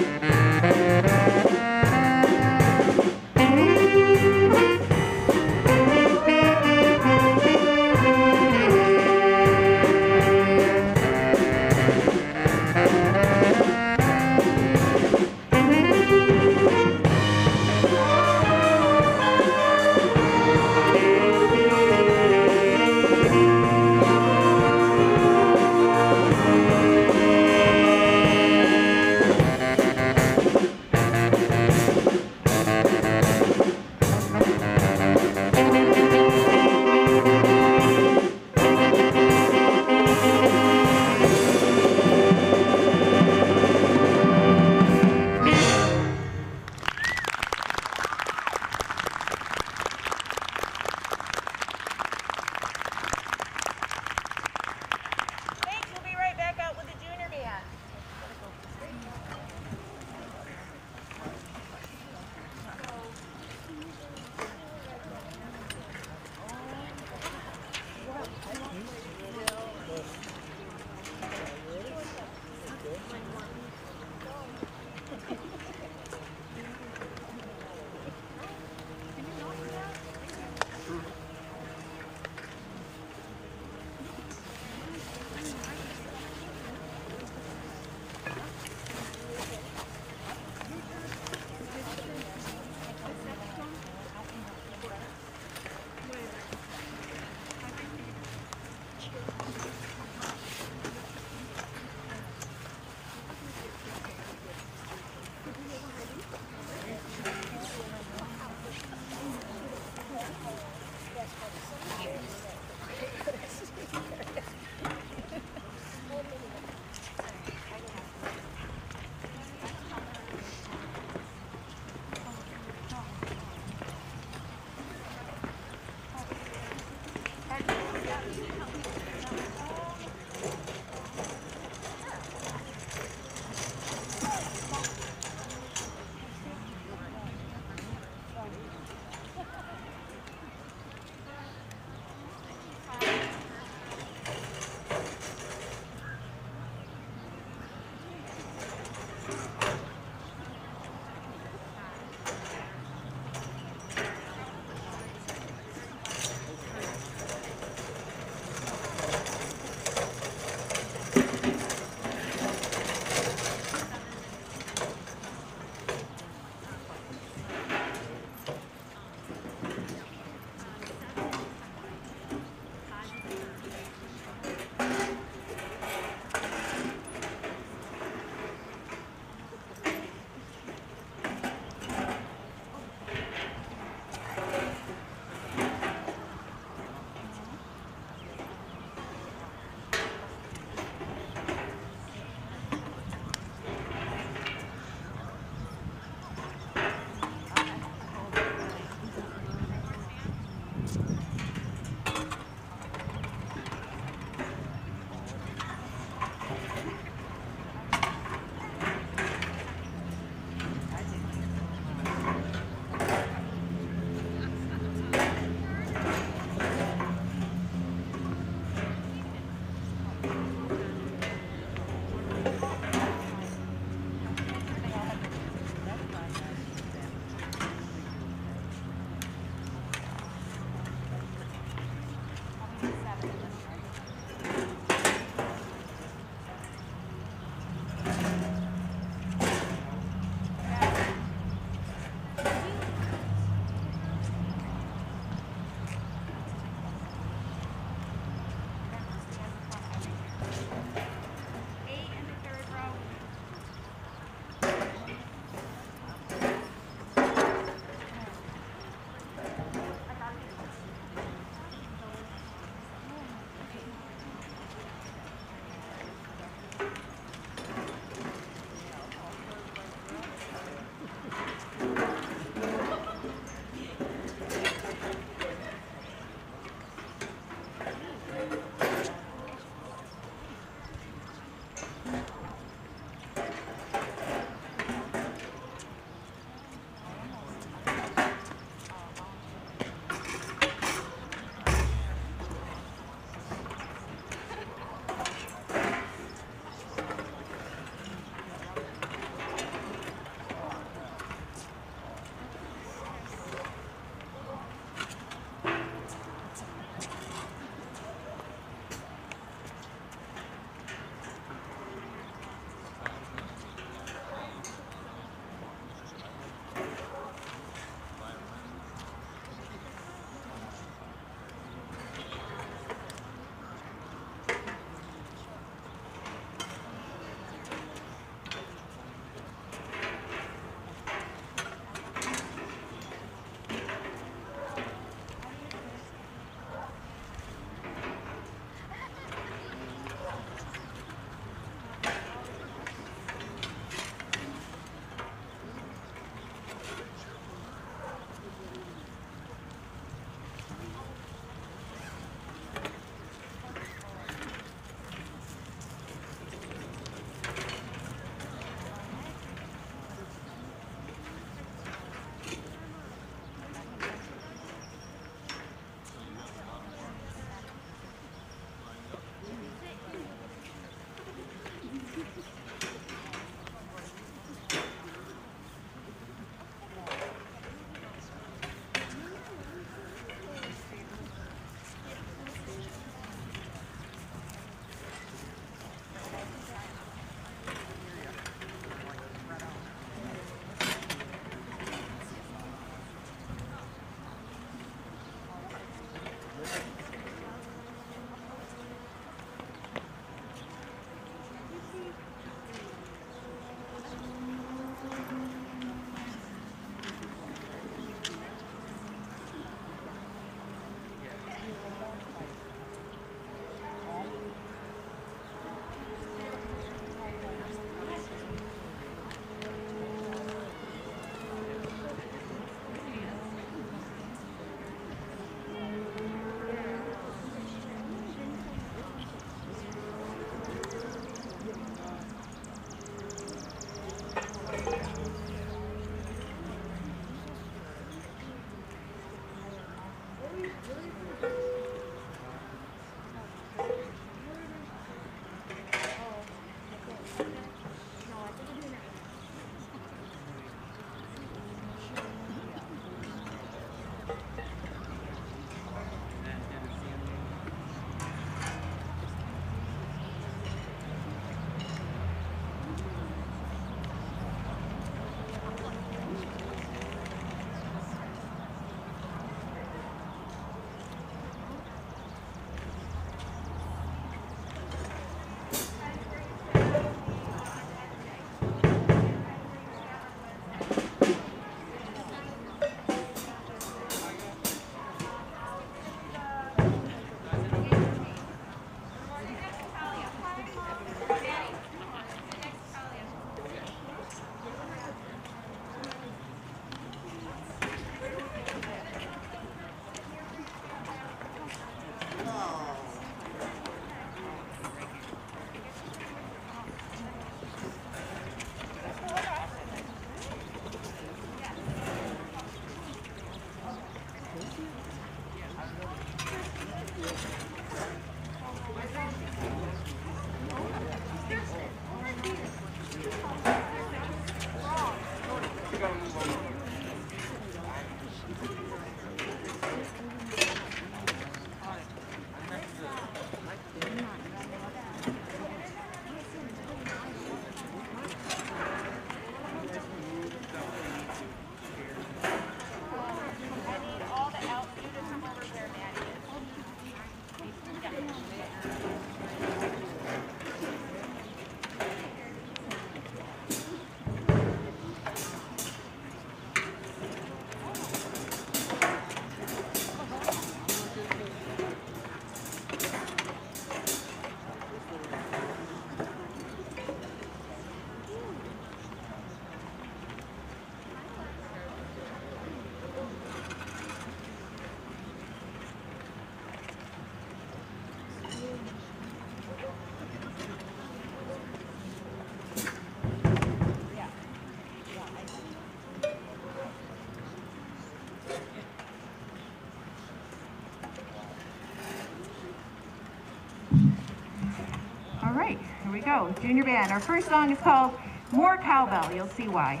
Go. Junior band. Our first song is called More Cowbell. You'll see why.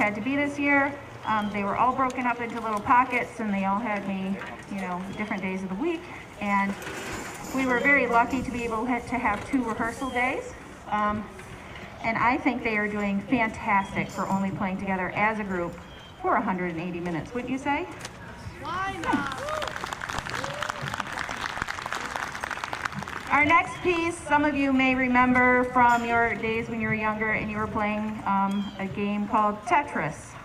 Had to be this year, um, they were all broken up into little pockets and they all had me, you know, different days of the week. And we were very lucky to be able to have two rehearsal days. Um, and I think they are doing fantastic for only playing together as a group for 180 minutes, wouldn't you say? Why not? Our next piece, some of you may remember from your days when you were younger and you were playing um, a game called Tetris.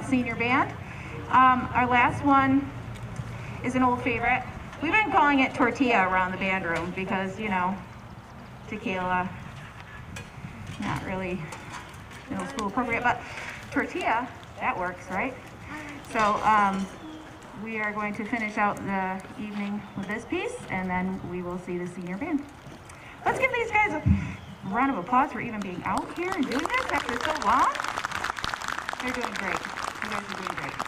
Senior band. Um, our last one is an old favorite. We've been calling it tortilla around the band room because, you know, tequila, not really middle school appropriate, but tortilla, that works, right? So, um, we are going to finish out the evening with this piece and then we will see the senior band. Let's give these guys a round of applause for even being out here and doing this after so long. They're doing great. You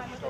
Pastor.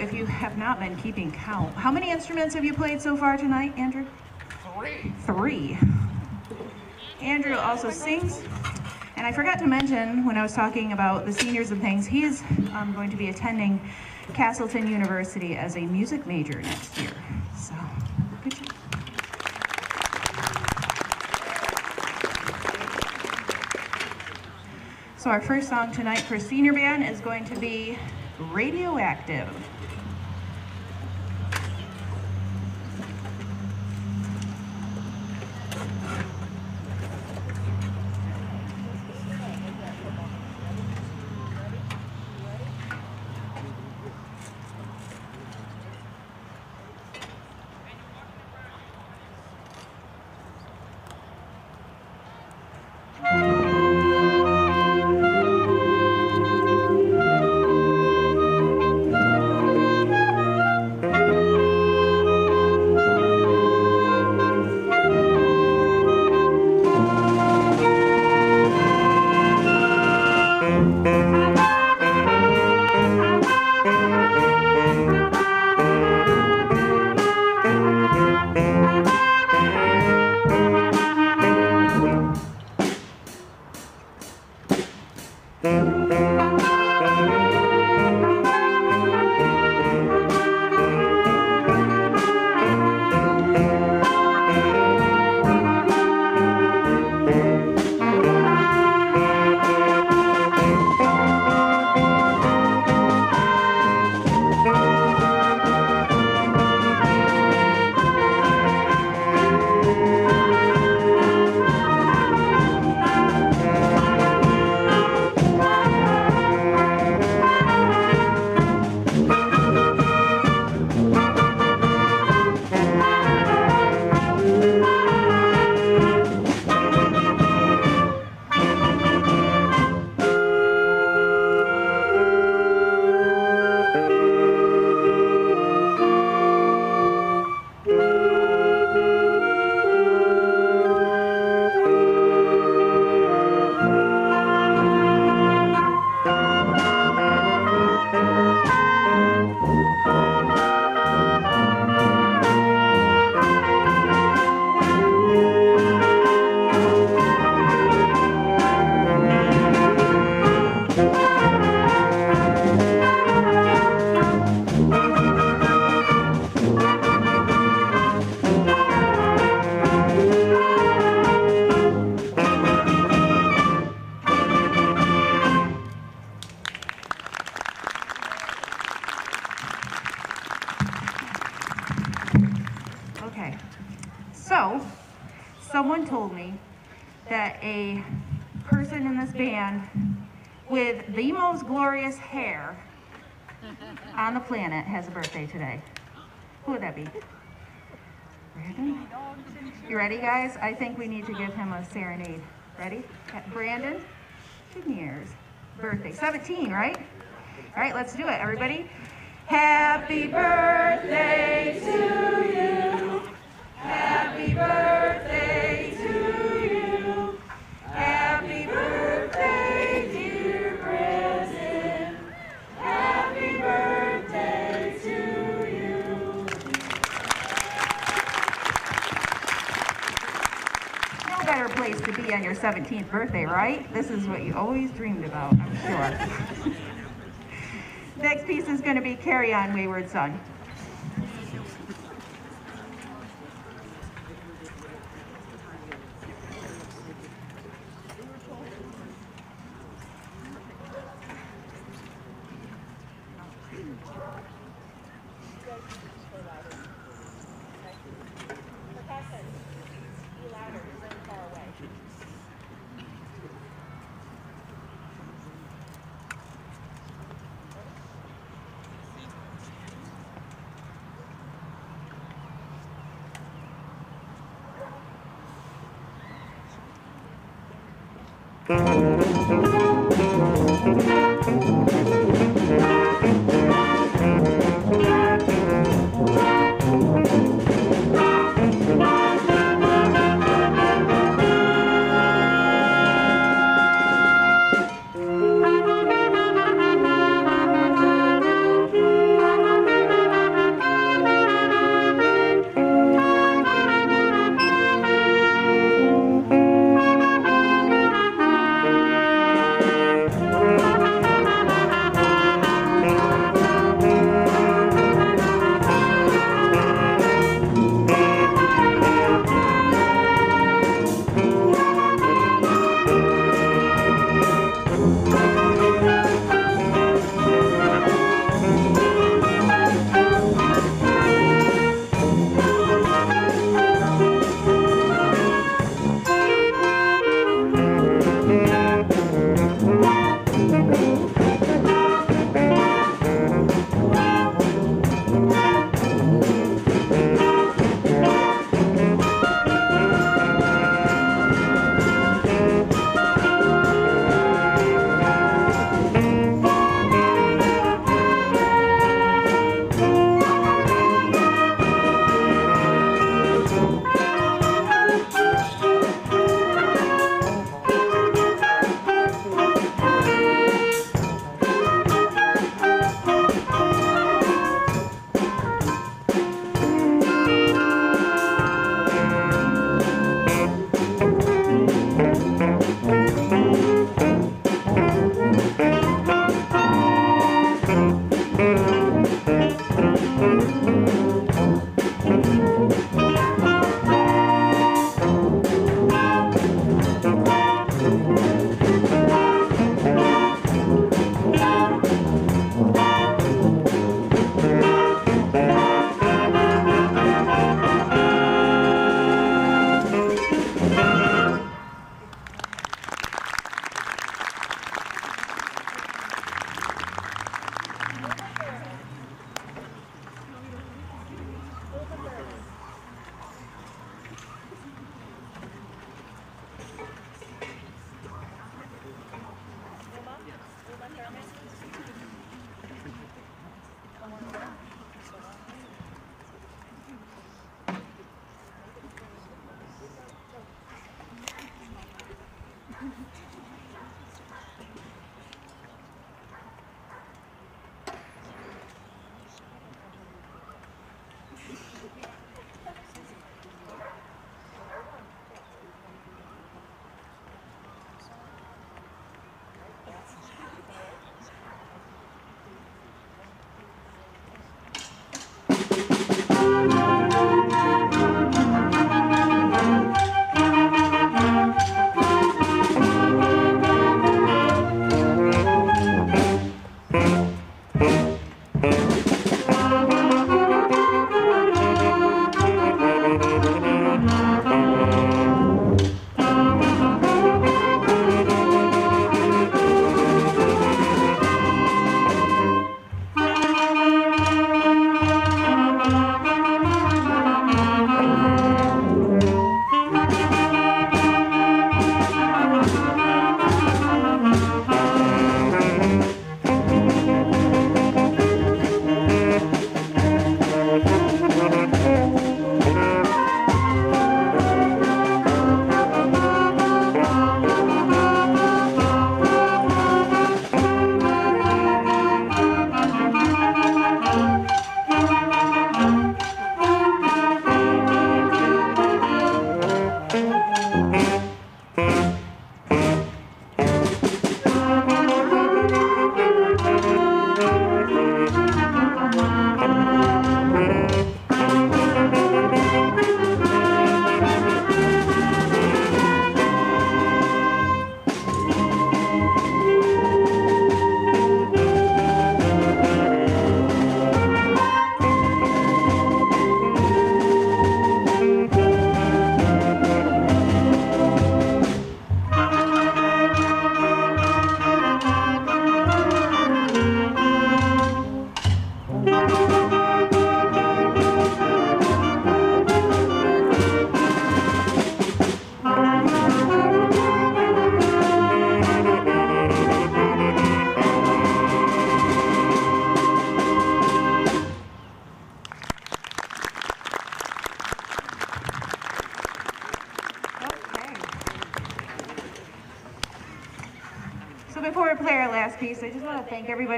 If you have not been keeping count, how many instruments have you played so far tonight, Andrew? Three. Three. Andrew also sings. And I forgot to mention when I was talking about the seniors and things, he is um, going to be attending Castleton University as a music major next year. So, good job. So our first song tonight for senior band is going to be Radioactive. Serenade. Ready? Brandon birthday. 17, right? All right, let's do it, everybody. Happy birthday to you. Happy birthday on your 17th birthday, right? This is what you always dreamed about, I'm sure. *laughs* Next piece is going to be Carry On Wayward Son.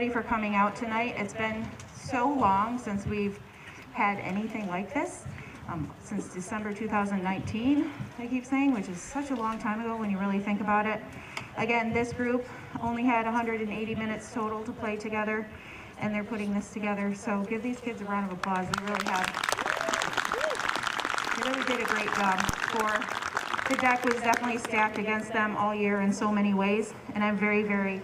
Everybody for coming out tonight. It's been so long since we've had anything like this, um, since December 2019, I keep saying, which is such a long time ago when you really think about it. Again, this group only had 180 minutes total to play together, and they're putting this together, so give these kids a round of applause. They really have. They really did a great job for, the deck was definitely stacked against them all year in so many ways, and I'm very, very,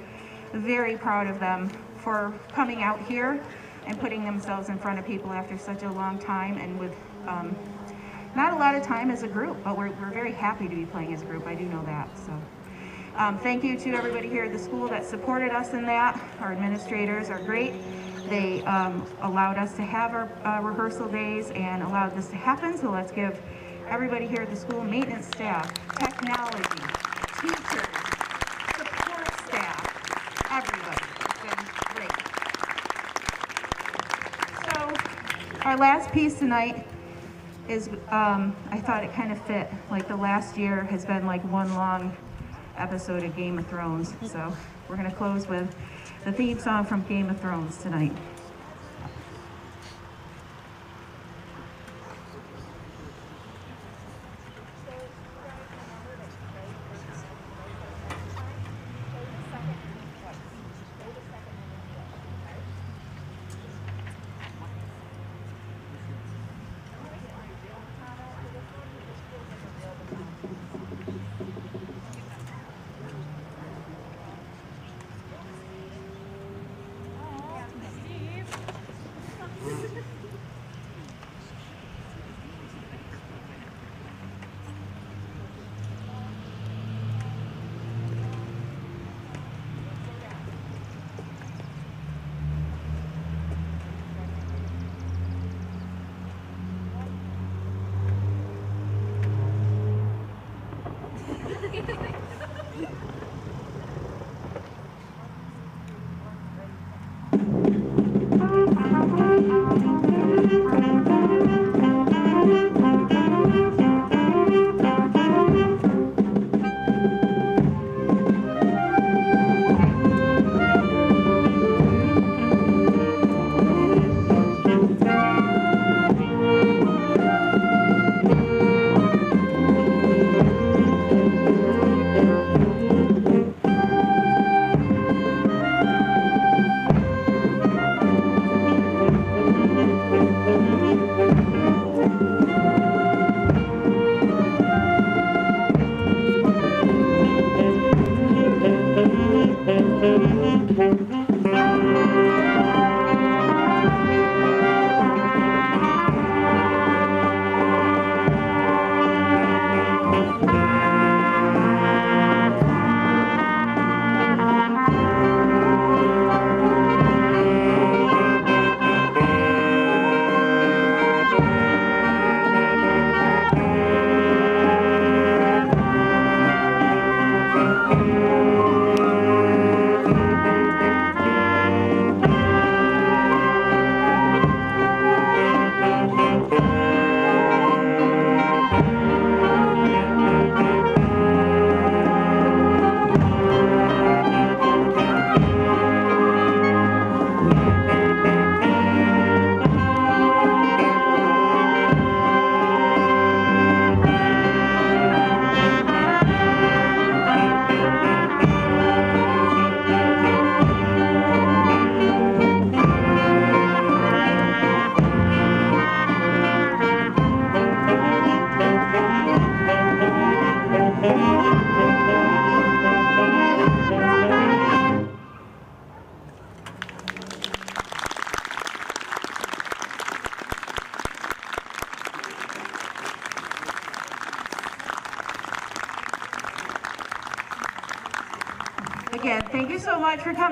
very proud of them for coming out here and putting themselves in front of people after such a long time and with um, not a lot of time as a group, but we're, we're very happy to be playing as a group. I do know that, so. Um, thank you to everybody here at the school that supported us in that. Our administrators are great. They um, allowed us to have our uh, rehearsal days and allowed this to happen, so let's give everybody here at the school, maintenance staff, technology, teachers, support staff, everybody. It's been great. So, our last piece tonight is, um, I thought it kind of fit, like the last year has been like one long episode of Game of Thrones. So we're gonna close with the theme song from Game of Thrones tonight.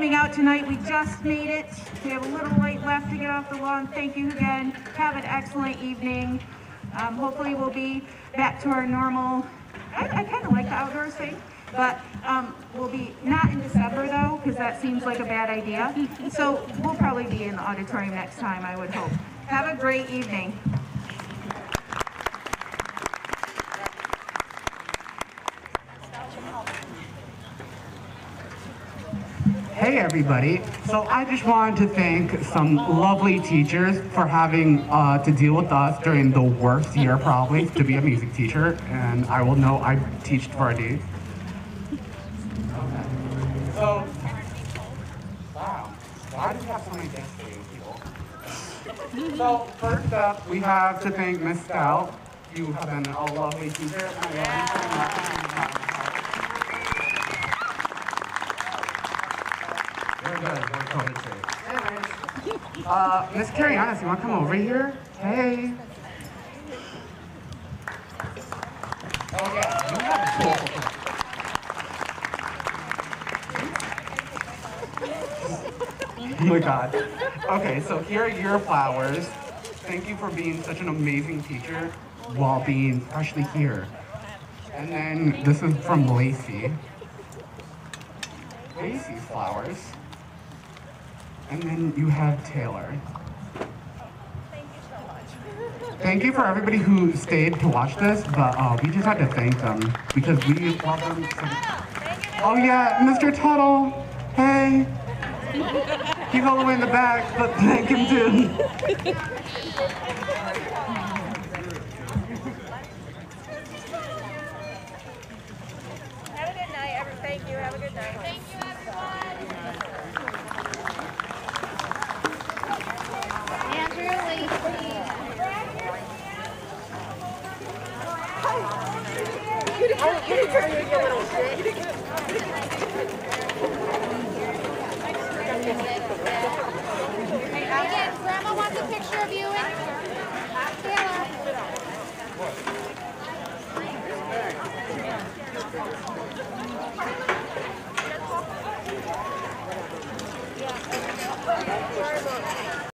Coming out tonight. We just made it. We have a little light left to get off the lawn. Thank you again. Have an excellent evening. Um, hopefully we'll be back to our normal, I, I kind of like the outdoors thing, but um, we'll be, not in December though, because that seems like a bad idea. So we'll probably be in the auditorium next time, I would hope. Have a great evening. Hey everybody. So I just wanted to thank some lovely teachers for having uh, to deal with us during the worst year probably to be a music teacher. And I will know I teach for. So, wow. Why do we have so many people? So first up, we have to thank Miss Stout. You have been a lovely teacher. I love you so much. We're We're. Uh, Miss Carrianis, you want to come over here? Hey. Oh my god. Okay, so here are your flowers. Thank you for being such an amazing teacher while being freshly here. And then this is from Lacey. Lacey's flowers. And then you have Taylor. Thank you so much. Thank you for everybody who stayed to watch this, but uh, we just had to thank them because we love them. So... Oh yeah, Mr. Tuttle. Hey. He's all the way in the back, but thank him too. Have a good night. Thank you. Have a good night. Grandma wants a picture of you